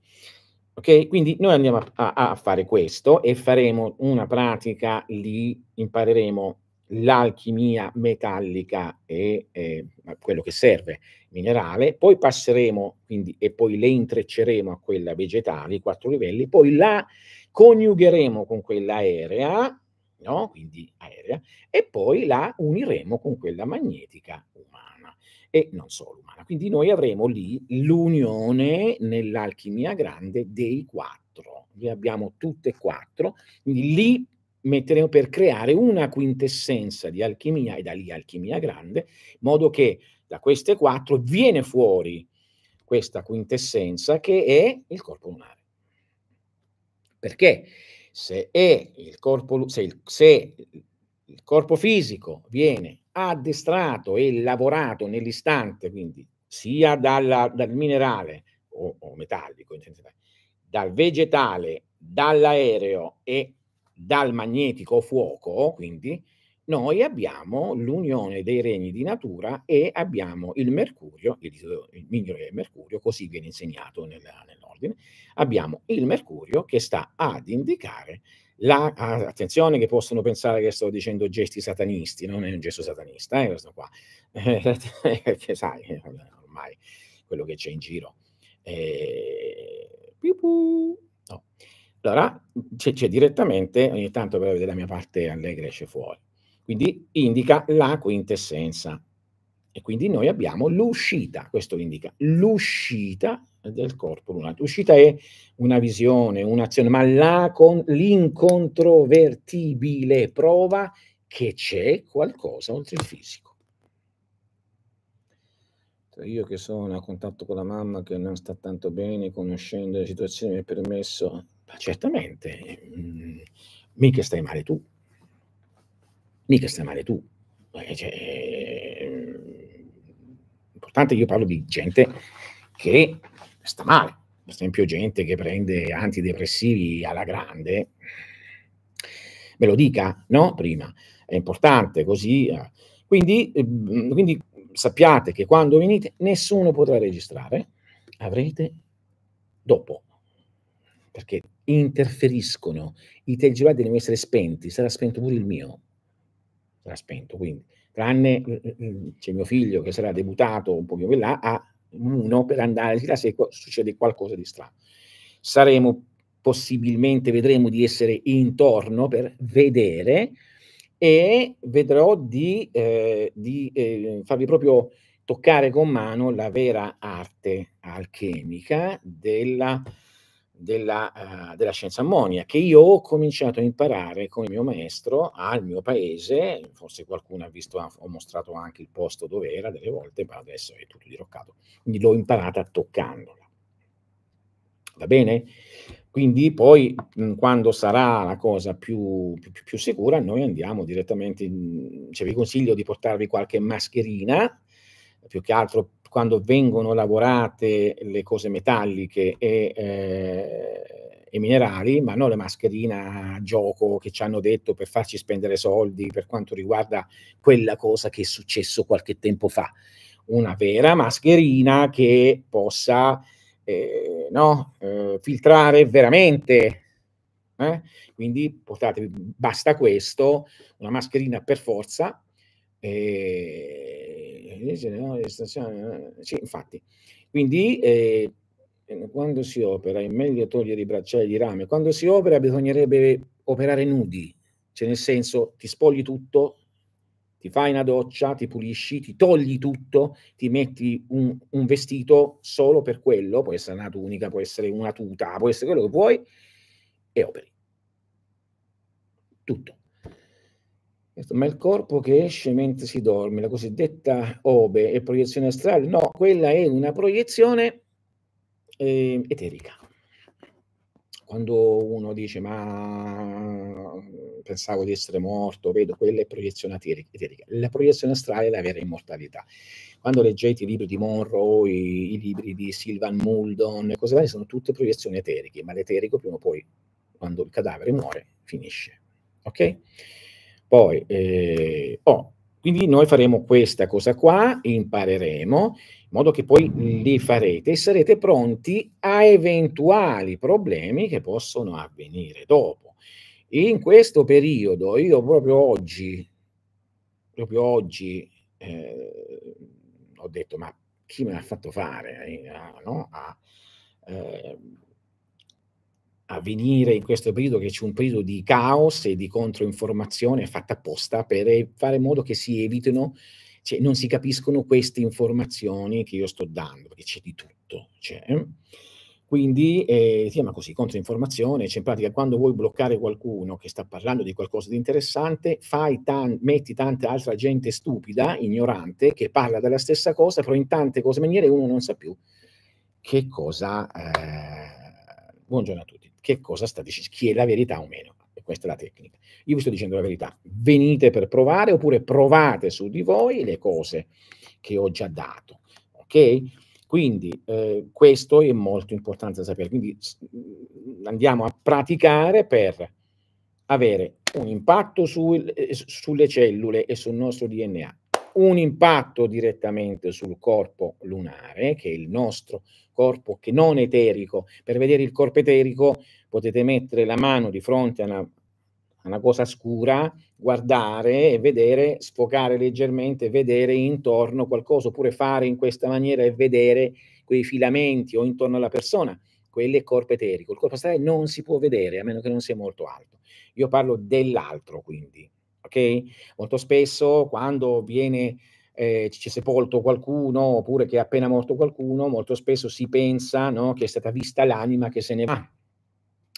Ok? Quindi noi andiamo a, a, fare questo e faremo una pratica, lì impareremo l'alchimia metallica e eh, quello che serve, minerale, poi passeremo quindi e poi le intrecceremo a quella vegetale, i quattro livelli, poi la coniugheremo con quella aerea, no? quindi aerea, e poi la uniremo con quella magnetica umana e non solo umana. Quindi noi avremo lì l'unione nell'alchimia grande dei quattro. Li abbiamo tutte e quattro, quindi lì metteremo per creare una quintessenza di alchimia e da lì alchimia grande, in modo che da queste quattro viene fuori questa quintessenza che è il corpo lunare. Perché se, il corpo, se, il, se il corpo fisico viene addestrato e lavorato nell'istante, quindi sia dalla, dal minerale o, o metallico, dal vegetale, dall'aereo e dal magnetico fuoco, quindi noi abbiamo l'unione dei regni di natura e abbiamo il mercurio, il, il migliore mercurio, così viene insegnato nel, nell'ordine, abbiamo il mercurio che sta ad indicare la, attenzione che possono pensare che sto dicendo gesti satanisti, non è un gesto satanista, eh, questo qua, [laughs] perché sai, eh, ormai quello che c'è in giro. Eh. Allora, c'è, c'è, direttamente, ogni tanto per vedere la mia parte allegra esce fuori, quindi indica la quintessenza. E quindi noi abbiamo l'uscita, questo indica l'uscita del corpo lunare. L'uscita è una visione, un'azione, ma la con, l'incontrovertibile prova che c'è qualcosa oltre il fisico. Io che sono a contatto con la mamma che non sta tanto bene, conoscendo le situazioni, mi è permesso, ma certamente, mm, mica stai male tu, mica stai male tu. Eh, cioè, importante, io parlo di gente che sta male. Per esempio, gente che prende antidepressivi alla grande, me lo dica, no? Prima, è importante così. Eh. Quindi, ehm, quindi sappiate che quando venite nessuno potrà registrare, avrete dopo, perché interferiscono, i telegiornali devono essere spenti, sarà spento pure il mio, sarà spento, quindi, tranne c'è mio figlio che sarà debuttato un po' più là, ha uno per andare a se succede qualcosa di strano. Saremo possibilmente vedremo di essere intorno per vedere e vedrò di, eh, di eh, farvi proprio toccare con mano la vera arte alchemica della, della, uh, della scienza ammonia, che io ho cominciato a imparare con il mio maestro al mio paese, forse qualcuno ha visto, ho mostrato anche il posto dove era delle volte, ma adesso è tutto diroccato, quindi l'ho imparata toccandola. Va bene? Quindi poi mhmm, quando sarà la cosa più, più, più sicura, noi andiamo direttamente, in, cioè vi consiglio di portarvi qualche mascherina, più che altro quando vengono lavorate le cose metalliche e, eh, e minerali, ma non le mascherine a gioco che ci hanno detto per farci spendere soldi per quanto riguarda quella cosa che è successo qualche tempo fa. Una vera mascherina che possa eh, no, eh, filtrare veramente. Eh? Quindi portatevi, basta questo, una mascherina per forza. Eh, sì, infatti. Quindi eh, quando si opera è meglio togliere i bracciali di rame, quando si opera bisognerebbe operare nudi, cioè nel senso ti spogli tutto, ti fai una doccia, ti pulisci, ti togli tutto, ti metti un, un, vestito solo per quello, può essere una tunica, può essere una tuta, può essere quello che vuoi, e operi. Tutto. Ma il corpo che esce mentre si dorme, la cosiddetta obe e proiezione astrale, no, quella è una proiezione eh, eterica quando uno dice ma pensavo di essere morto, vedo quella è proiezione eterica. La proiezione astrale è la vera immortalità. Quando leggete i libri di Monroe, i, i libri di Sylvan Muldon cose varie, sono tutte proiezioni eteriche, ma l'eterico prima o poi, quando il cadavere muore, finisce. Ok? Poi, eh, oh, quindi noi faremo questa cosa qua, impareremo, modo che poi li farete e sarete pronti a eventuali problemi che possono avvenire dopo. In questo periodo, io proprio oggi, proprio oggi, eh, ho detto, ma chi me l'ha fatto fare eh, no? a, eh, a, venire in questo periodo, che c'è un periodo di caos e di controinformazione fatta apposta per fare in modo che si evitino cioè, non si capiscono queste informazioni che io sto dando, perché c'è di tutto. Cioè, quindi eh, si chiama così, controinformazione, cioè in pratica quando vuoi bloccare qualcuno che sta parlando di qualcosa di interessante, tan- metti tanta altra gente stupida, ignorante, che parla della stessa cosa, però in tante cose maniere uno non sa più che cosa... Eh, buongiorno a tutti, che cosa sta dicendo, chi è la verità o meno questa è la tecnica. Io vi sto dicendo la verità, venite per provare oppure provate su di voi le cose che ho già dato, ok? Quindi eh, questo è molto importante da sapere, quindi andiamo a praticare per avere un impatto su, eh, sulle cellule e sul nostro DNA, un impatto direttamente sul corpo lunare, che è il nostro corpo che non eterico. Per vedere il corpo eterico potete mettere la mano di fronte a una, a una cosa scura, guardare e vedere, sfocare leggermente, vedere intorno qualcosa, oppure fare in questa maniera e vedere quei filamenti o intorno alla persona. Quello è corpo eterico. Il corpo astrale non si può vedere a meno che non sia molto alto. Io parlo dell'altro, quindi, ok? Molto spesso quando viene eh, c'è sepolto qualcuno oppure che è appena morto qualcuno, molto spesso si pensa no, che è stata vista l'anima che se ne va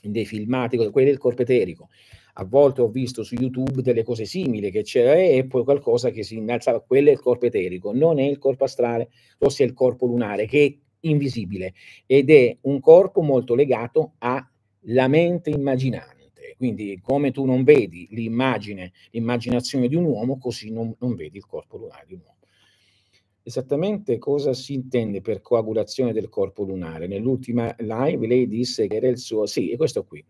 dei filmati, quelli del corpo eterico. A volte ho visto su YouTube delle cose simili, che c'era e poi qualcosa che si innalzava, quello è il corpo eterico, non è il corpo astrale, ossia il corpo lunare, che è invisibile ed è un corpo molto legato alla mente immaginante. Quindi come tu non vedi l'immagine, l'immaginazione di un uomo, così non, non vedi il corpo lunare di un uomo esattamente cosa si intende per coagulazione del corpo lunare. Nell'ultima live lei disse che era il suo... Sì, è questo qui.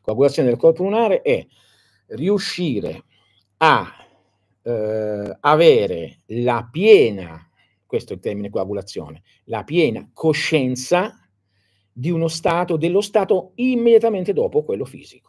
Coagulazione del corpo lunare è riuscire a eh, avere la piena, questo è il termine coagulazione, la piena coscienza di uno stato, dello stato immediatamente dopo quello fisico,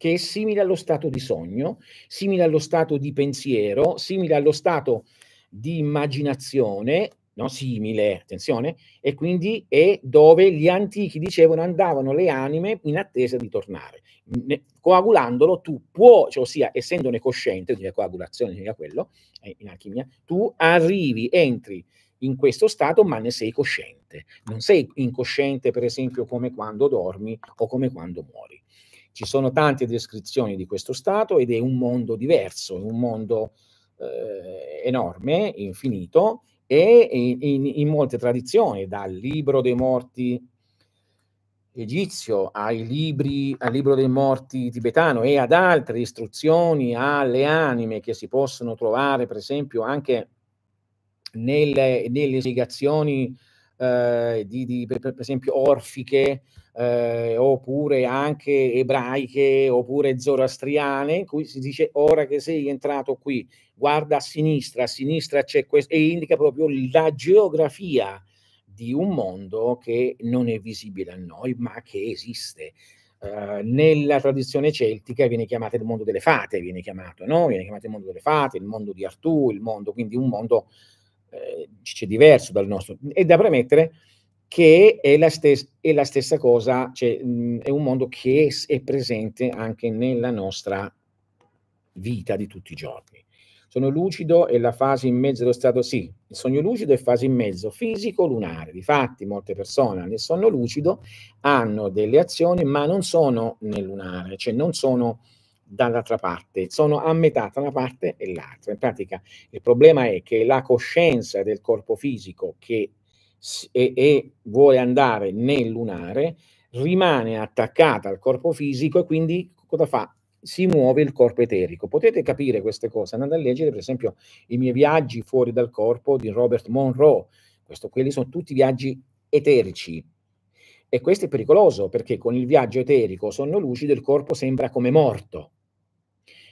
che è simile allo stato di sogno, simile allo stato di pensiero, simile allo stato di immaginazione no? simile, attenzione, e quindi è dove gli antichi dicevano andavano le anime in attesa di tornare. Ne, coagulandolo tu puoi, cioè, ossia essendone cosciente, quindi la coagulazione significa quello, eh, in alchimia, tu arrivi, entri in questo stato, ma ne sei cosciente. Non sei incosciente, per esempio, come quando dormi o come quando muori. Ci sono tante descrizioni di questo stato ed è un mondo diverso, un mondo eh, enorme, infinito, e in, in, in, molte tradizioni, dal libro dei morti egizio ai libri, al libro dei morti tibetano e ad altre istruzioni alle anime che si possono trovare, per esempio, anche nelle, nelle spiegazioni eh, di, di, per, esempio orfiche eh, oppure anche ebraiche oppure zoroastriane in cui si dice ora che sei entrato qui guarda a sinistra a sinistra c'è questo e indica proprio la geografia di un mondo che non è visibile a noi ma che esiste Uh, nella tradizione celtica viene chiamato il mondo delle fate, viene chiamato, no? Viene chiamato il mondo delle fate, il mondo di Artù, il mondo, quindi un mondo eh, diverso dal nostro. È da premettere che è la, stes- è la stessa cosa, cioè, mh, è un mondo che è, presente anche nella nostra vita di tutti i giorni. Sono lucido e la fase in mezzo dello stato, sì, il sogno lucido è fase in mezzo fisico-lunare. Difatti, molte persone nel sonno lucido hanno delle azioni, ma non sono nel lunare, cioè non sono dall'altra parte, sono a metà tra una parte e l'altra. In pratica il problema è che la coscienza del corpo fisico che e, e vuole andare nel lunare rimane attaccata al corpo fisico e quindi cosa fa? Si muove il corpo eterico. Potete capire queste cose andando a leggere, per esempio, i miei viaggi fuori dal corpo di Robert Monroe. Questo, quelli sono tutti viaggi eterici. E questo è pericoloso perché con il viaggio eterico sonno lucido il corpo sembra come morto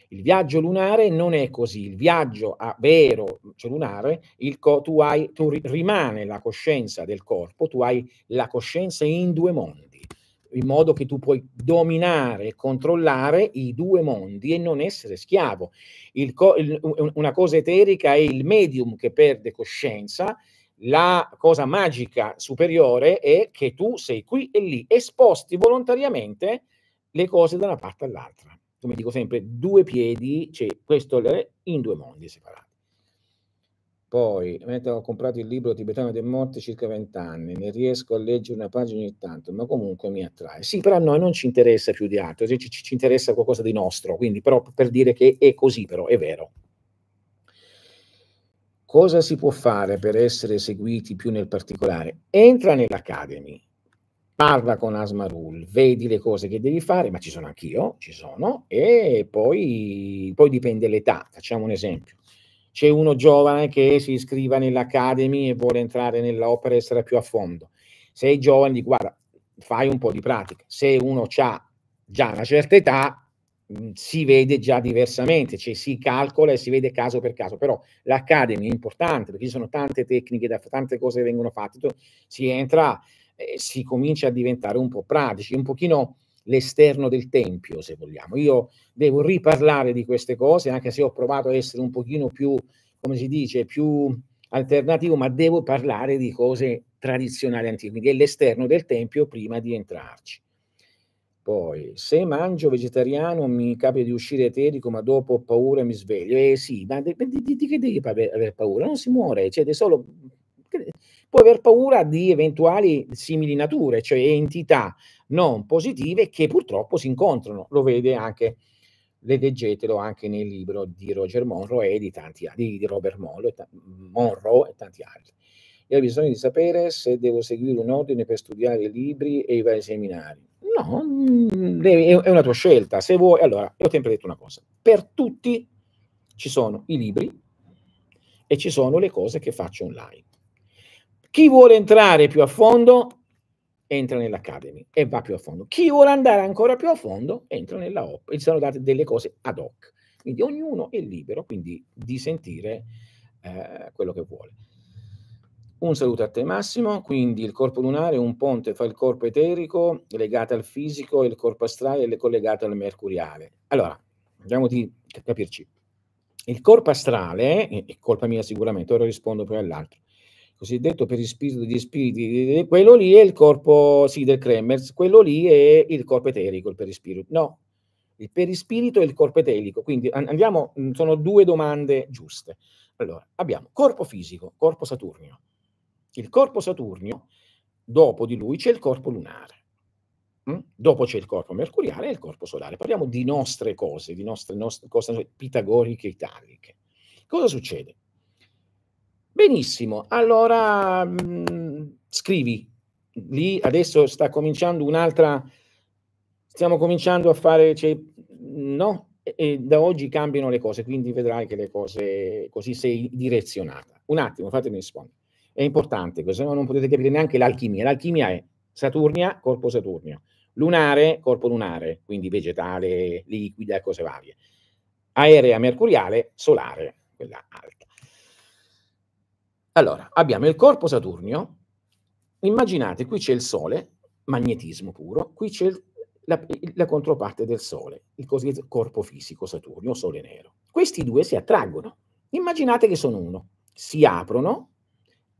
il viaggio lunare non è così, il viaggio a vero, cioè lunare, co- tu, hai, tu rimane la coscienza del corpo, tu hai la coscienza in due mondi, in modo che tu puoi dominare e controllare i due mondi e non essere schiavo. Il co- il, una cosa eterica è il medium che perde coscienza, la cosa magica superiore è che tu sei qui e lì, esposti volontariamente le cose da una parte all'altra come dico sempre, due piedi, cioè questo in due mondi separati. Poi, mentre ho comprato il libro tibetano dei morti circa vent'anni, ne riesco a leggere una pagina ogni tanto, ma comunque mi attrae. Sì, però a noi non ci interessa più di altro, ci, ci, ci interessa qualcosa di nostro, quindi però per dire che è così, però è vero. Cosa si può fare per essere seguiti più nel particolare? Entra nell'Academy, parla con Asmarul, vedi le cose che devi fare, ma ci sono anch'io, ci sono, e poi, poi dipende l'età. Facciamo un esempio. C'è uno giovane che si iscriva nell'Academy e vuole entrare nell'opera e essere più a fondo. Sei giovane, di guarda, fai un po' di pratica. Se uno ha già una certa età, mh, si vede già diversamente, cioè si calcola e si vede caso per caso, però l'Academy è importante perché ci sono tante tecniche, tante cose che vengono fatte, si entra eh, si comincia a diventare un po' pratici, un pochino l'esterno del tempio, se vogliamo. Io devo riparlare di queste cose, anche se ho provato a essere un pochino più, come si dice, più alternativo, ma devo parlare di cose tradizionali antiche, quindi è l'esterno del tempio prima di entrarci. Poi, se mangio vegetariano mi capita di uscire eterico, ma dopo ho paura e mi sveglio. Eh sì, ma di, di, di che devi avere paura? Non si muore, cioè solo può aver paura di eventuali simili nature, cioè entità non positive che purtroppo si incontrano. Lo vede anche, leggetelo anche nel libro di Roger Monroe e di tanti di Robert Monroe, Monroe e tanti altri. Io ho bisogno di sapere se devo seguire un ordine per studiare i libri e i vari seminari. No, mm, è una tua scelta. Se vuoi, allora, io ho sempre detto una cosa: per tutti ci sono i libri e ci sono le cose che faccio online. Chi vuole entrare più a fondo entra nell'Academy e va più a fondo. Chi vuole andare ancora più a fondo entra nella OP e sono date delle cose ad hoc. Quindi ognuno è libero quindi di sentire eh, quello che vuole. Un saluto a te Massimo, quindi il corpo lunare è un ponte fra il corpo eterico legato al fisico e il corpo astrale è collegato al mercuriale. Allora, andiamo di capirci. Il corpo astrale, è colpa mia sicuramente, ora rispondo poi all'altro, cosiddetto per spirito degli spiriti, quello lì è il corpo, sì, del Kremers, quello lì è il corpo eterico, il perispirito. No, il perispirito e il corpo eterico. Quindi andiamo, sono due domande giuste. Allora, abbiamo corpo fisico, corpo Saturnio. Il corpo Saturnio, dopo di lui c'è il corpo lunare. Mm? Dopo c'è il corpo mercuriale e il corpo solare. Parliamo di nostre cose, di nostre, nostre cose pitagoriche italiche. Cosa succede? Benissimo, allora mh, mm, scrivi. Lì adesso sta cominciando un'altra, stiamo cominciando a fare, cioè, no, e, da oggi cambiano le cose, quindi vedrai che le cose così sei direzionata. Un attimo, fatemi rispondere. È importante, così no non potete capire neanche l'alchimia. L'alchimia è Saturnia, corpo Saturnio, lunare, corpo lunare, quindi vegetale, liquida, cose varie. Aerea, mercuriale, solare, quella alta. Allora, abbiamo il corpo Saturnio, immaginate, qui c'è il Sole, magnetismo puro, qui c'è il la, la, controparte del Sole, il cosiddetto corpo fisico Saturnio, Sole nero. Questi due si attraggono. Immaginate che sono uno. Si aprono,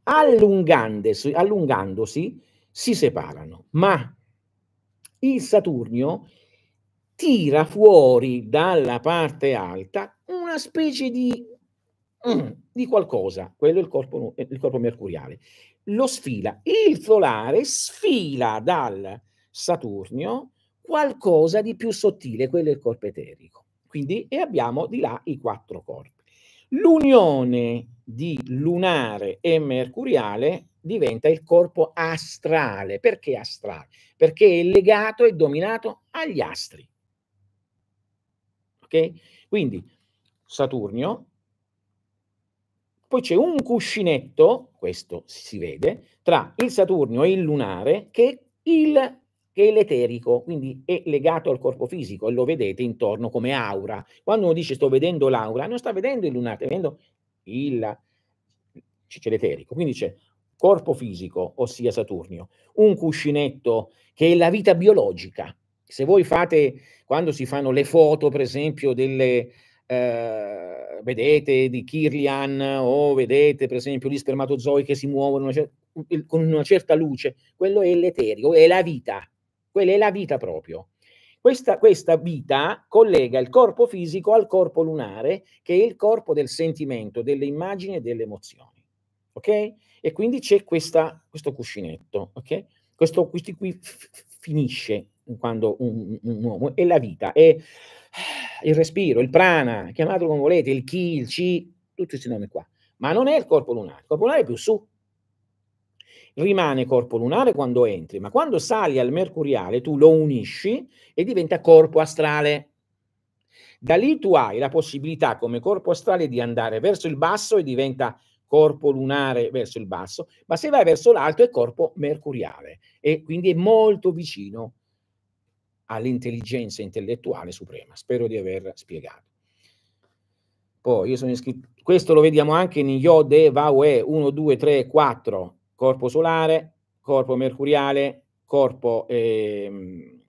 allungandosi, allungandosi si separano, ma il Saturnio tira fuori dalla parte alta una specie di, mm, di qualcosa, quello è il corpo, il corpo mercuriale. Lo sfila. Il solare sfila dal Saturnio qualcosa di più sottile, quello è il corpo eterico. Quindi, e abbiamo di là i quattro corpi. L'unione di lunare e mercuriale diventa il corpo astrale. Perché astrale? Perché è legato e dominato agli astri. Ok? Quindi Saturnio, poi c'è un cuscinetto, questo si vede, tra il Saturnio e il lunare che è il che è l'eterico, quindi è legato al corpo fisico e lo vedete intorno come aura. Quando uno dice sto vedendo l'aura, non sta vedendo il lunare, sta vedendo il, c'è l'eterico. Quindi c'è corpo fisico, ossia Saturnio, un cuscinetto che è la vita biologica. Se voi fate, quando si fanno le foto, per esempio, delle, eh, vedete di Kirlian o vedete, per esempio, gli spermatozoi che si muovono una cer- con una certa luce, quello è l'eterico, è la vita quella è la vita proprio. Questa, questa, vita collega il corpo fisico al corpo lunare, che è il corpo del sentimento, delle immagini e delle emozioni. Ok? E quindi c'è questa, questo cuscinetto, ok? Questo, questo qui finisce quando un, un, uomo è la vita, è il respiro, il prana, chiamatelo come volete, il chi, il chi, tutti questi nomi qua. Ma non è il corpo lunare, il corpo lunare è più su, rimane corpo lunare quando entri, ma quando sali al mercuriale tu lo unisci e diventa corpo astrale. Da lì tu hai la possibilità come corpo astrale di andare verso il basso e diventa corpo lunare verso il basso, ma se vai verso l'alto è corpo mercuriale e quindi è molto vicino all'intelligenza intellettuale suprema. Spero di aver spiegato. Poi io sono iscritto, questo lo vediamo anche in Yod Vaue 1, 2, 3, 4 corpo solare, corpo mercuriale, corpo eh,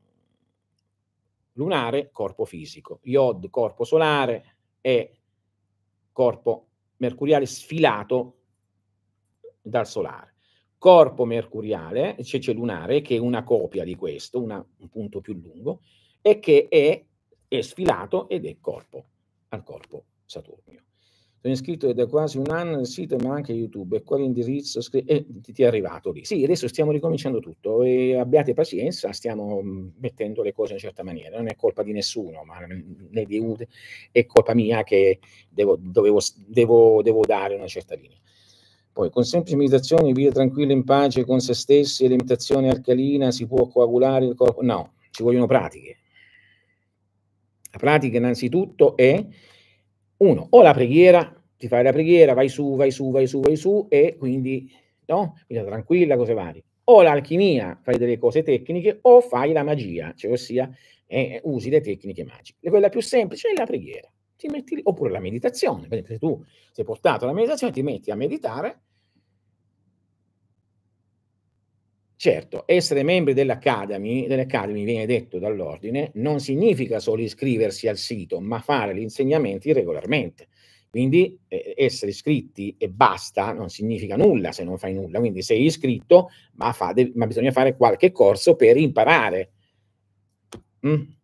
lunare, corpo fisico. Iod, corpo solare e corpo mercuriale sfilato dal solare. Corpo mercuriale, cioè c'è lunare, che è una copia di questo, una, un punto più lungo, e che è, è sfilato ed è corpo al corpo Saturnio. Sono iscritto da quasi un anno nel sito ma anche YouTube. E quale indirizzo scri- eh, ti è arrivato lì? Sì, adesso stiamo ricominciando tutto e abbiate pazienza, stiamo mm, mettendo le cose in una certa maniera. Non è colpa di nessuno, ma né di UDE, è colpa mia che devo, dovevo, devo, devo dare una certa linea. Poi, con semplici meditazioni, vita tranquilla in pace con se stessi e limitazione alcalina, si può coagulare il corpo? No, ci vogliono pratiche. La pratica innanzitutto è uno, o la preghiera, ti fai la preghiera, vai su, vai su, vai su, vai su, e quindi, no? Vita tranquilla, cose varie. O l'alchimia, fai delle cose tecniche, o fai la magia, cioè ossia eh, usi le tecniche magiche. Quella più semplice è la preghiera. Ti metti, oppure la meditazione. Se tu sei portato alla meditazione, ti metti a meditare. Certo, essere membri dell'Academy, dell'Academy viene detto dall'ordine, non significa solo iscriversi al sito, ma fare gli insegnamenti regolarmente. Quindi eh, essere iscritti e basta non significa nulla se non fai nulla. Quindi sei iscritto, ma, fa, ma bisogna fare qualche corso per imparare. Mm?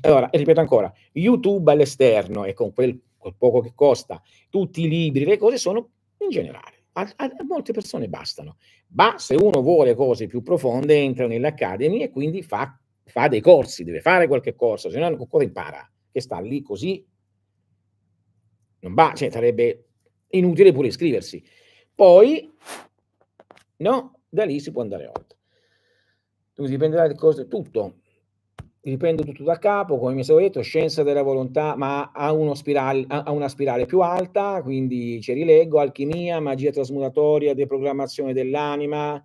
Allora, ripeto ancora, YouTube all'esterno e con quel, quel, poco che costa, tutti i libri, le cose sono in generale. A, a, a molte persone bastano. Ma se uno vuole cose più profonde, entra nell'Academy e quindi fa, fa dei corsi, deve fare qualche corso, se no cosa impara? Che sta lì così non va, cioè sarebbe inutile pure iscriversi. Poi, no, da lì si può andare oltre. Quindi dipenderà da cose, tutto, dipende tutto da capo, come mi stato detto, scienza della volontà, ma ha, spirale, ha una spirale più alta, quindi ci rileggo, alchimia, magia trasmutatoria, deprogrammazione dell'anima,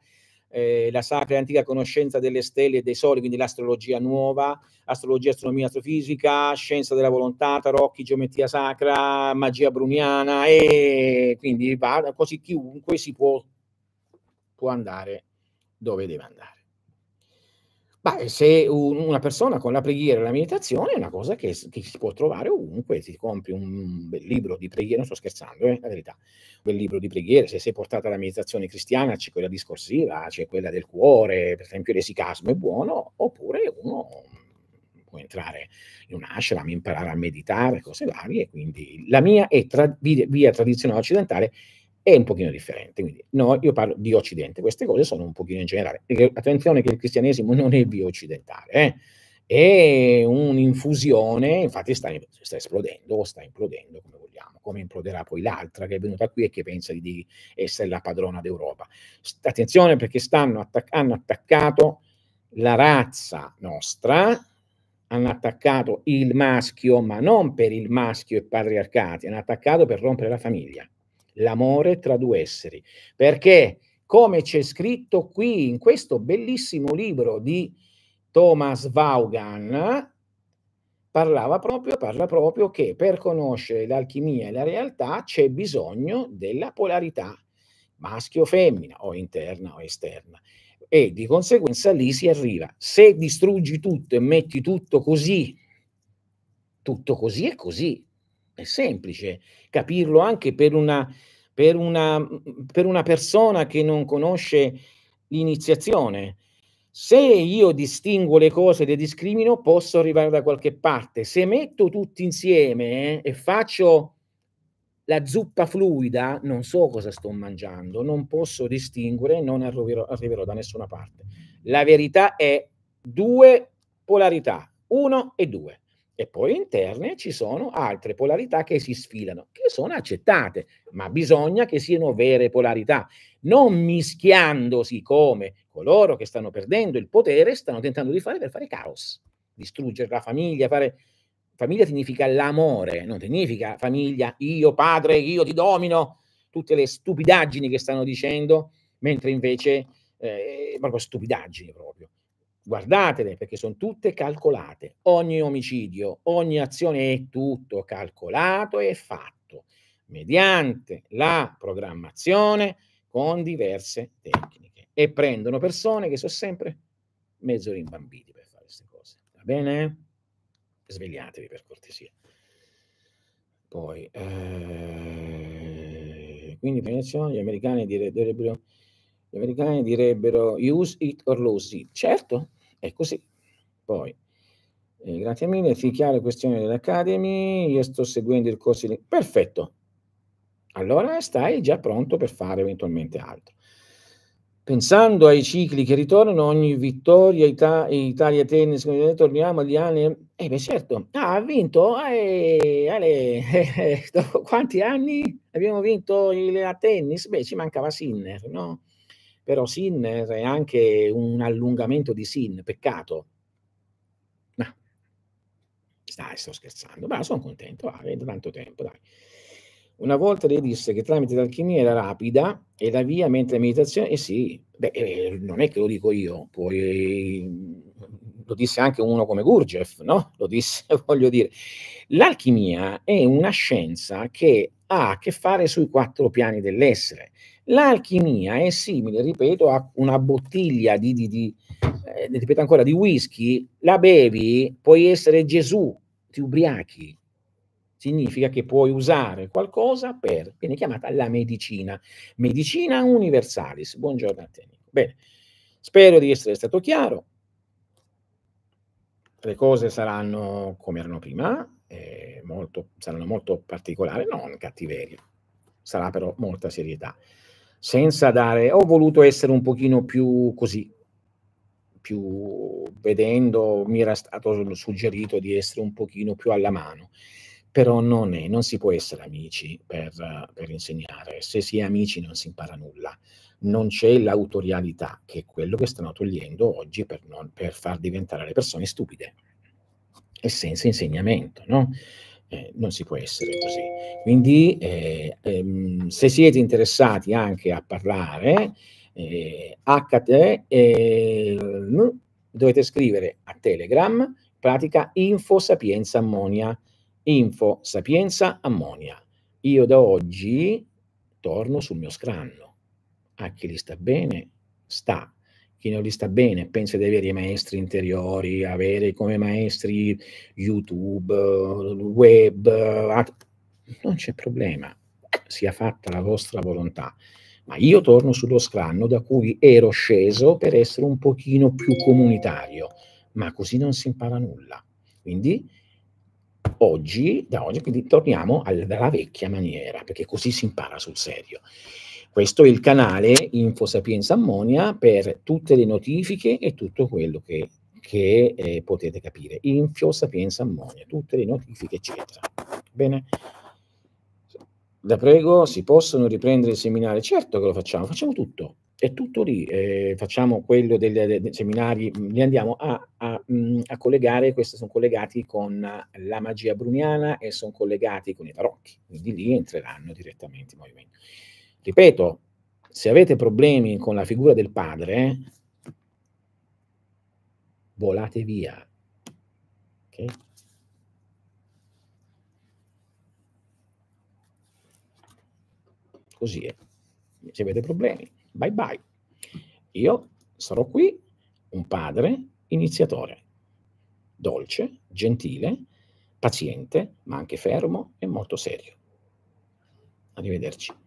eh, la sacra e antica conoscenza delle stelle e dei soli, quindi l'astrologia nuova, astrologia, astronomia, astrofisica, scienza della volontà, tarocchi, geometria sacra, magia bruniana e quindi va, così chiunque si può, può andare dove deve andare. Beh, se un, una persona con la preghiera e la meditazione è una cosa che, che, si può trovare ovunque, ti compri un bel libro di preghiera, non sto scherzando, eh, la verità, un bel libro di preghiera, se sei portata alla meditazione cristiana c'è quella discorsiva, c'è quella del cuore, per esempio l'esicasmo è buono, oppure uno può entrare in un ashram, imparare a meditare, cose varie, quindi la mia è tra, via, via tradizionale occidentale è un pochino differente. Quindi no, io parlo di Occidente, queste cose sono un pochino in generale. Attenzione che il cristianesimo non è bio occidentale, eh? è un'infusione, infatti sta, sta, esplodendo sta implodendo, come vogliamo, come imploderà poi l'altra che è venuta qui e che pensa di essere la padrona d'Europa. Attenzione perché stanno attac- hanno attaccato la razza nostra, hanno attaccato il maschio, ma non per il maschio e patriarcati, hanno attaccato per rompere la famiglia l'amore tra due esseri. Perché, come c'è scritto qui in questo bellissimo libro di Thomas Vaughan, parlava proprio, parla proprio che per conoscere l'alchimia e la realtà c'è bisogno della polarità maschio-femmina o interna o esterna e di conseguenza lì si arriva. Se distruggi tutto e metti tutto così, tutto così è così, è semplice capirlo anche per una, per una, per una persona che non conosce l'iniziazione. Se io distingo le cose e le discrimino, posso arrivare da qualche parte. Se metto tutti insieme eh, e faccio la zuppa fluida, non so cosa sto mangiando, non posso distinguere, non arriverò, arriverò da nessuna parte. La verità è due polarità, uno e due e poi interne ci sono altre polarità che si sfilano, che sono accettate, ma bisogna che siano vere polarità, non mischiandosi come coloro che stanno perdendo il potere stanno tentando di fare per fare caos, distruggere la famiglia, fare... Famiglia significa l'amore, non significa famiglia, io padre, io ti domino, tutte le stupidaggini che stanno dicendo, mentre invece, eh, proprio stupidaggini proprio guardatele perché sono tutte calcolate. Ogni omicidio, ogni azione è tutto calcolato e fatto mediante la programmazione con diverse tecniche e prendono persone che sono sempre mezzo rimbambiti per fare queste cose. Va bene? Svegliatevi per cortesia. Poi, eh, quindi gli americani direbbero, gli americani direbbero use it or lose it. Certo, è così. Poi, eh, grazie mille, è chiara questione dell'Academy, io sto seguendo il corso di... Perfetto. Allora stai già pronto per fare eventualmente altro. Pensando ai cicli che ritornano, ogni vittoria, Ita- Italia Tennis, torniamo agli anni... Eh beh certo, ah, ha vinto, eh, Ale, [laughs] eh, dopo quanti anni abbiamo vinto il, tennis? Beh, ci mancava Sinner, no? Però Sin è anche un allungamento di Sin, peccato. No. Dai, sto scherzando, ma sono contento, va, vedo tanto tempo, dai. Una volta lei disse che tramite l'alchimia era rapida e la via mentre meditazione, eh sì, beh, eh, non è che lo dico io, poi lo disse anche uno come Gurdjieff, no? [laughs] Lo disse, [laughs] voglio dire. L'alchimia è una scienza che ha a che fare sui quattro piani dell'essere. L'alchimia è simile, ripeto, a una bottiglia di, di, di eh, ripeto ancora, di whisky, la bevi, puoi essere Gesù, ti ubriachi, significa che puoi usare qualcosa per, viene chiamata la medicina, medicina universalis. Buongiorno a te. Bene, spero di essere stato chiaro. Le cose saranno come erano prima, eh, molto, saranno molto particolari, non cattiveria, sarà però molta serietà. Senza dare, ho voluto essere un pochino più così, più vedendo, mi era stato suggerito di essere un pochino più alla mano, però non è, non si può essere amici per, per insegnare, se si è amici non si impara nulla, non c'è l'autorialità, che è quello che stanno togliendo oggi per, non, per far diventare le persone stupide. E senza insegnamento, no? Eh, non si può essere così. Quindi, eh, ehm, se siete interessati anche a parlare, eh, HT, eh, dovete scrivere a Telegram, pratica info sapienza ammonia, info sapienza ammonia. Io da oggi torno sul mio scranno. A chi gli sta bene, sta. Chi non gli sta bene, pensa di avere i maestri interiori, avere come maestri YouTube, web, non c'è problema. Sia fatta la vostra volontà ma io torno sullo scranno da cui ero sceso per essere un pochino più comunitario, ma così non si impara nulla. Quindi oggi, da oggi, quindi torniamo alla vecchia maniera, perché così si impara sul serio. Questo è il canale Info Sapienza Ammonia per tutte le notifiche e tutto quello che, che eh, potete capire. Info Sapienza Ammonia, tutte le notifiche, eccetera. Bene? La prego, si possono riprendere i seminari? Certo che lo facciamo, facciamo tutto, è tutto lì, eh, facciamo quello dei, dei, seminari, li andiamo a, a, mm, a, collegare, questi sono collegati con la magia bruniana e sono collegati con i tarocchi, quindi lì entreranno direttamente in movimento. Ripeto, se avete problemi con la figura del padre, volate via. Okay? Così è. Se avete problemi, bye bye. Io sarò qui, un padre iniziatore, dolce, gentile, paziente, ma anche fermo e molto serio. Arrivederci.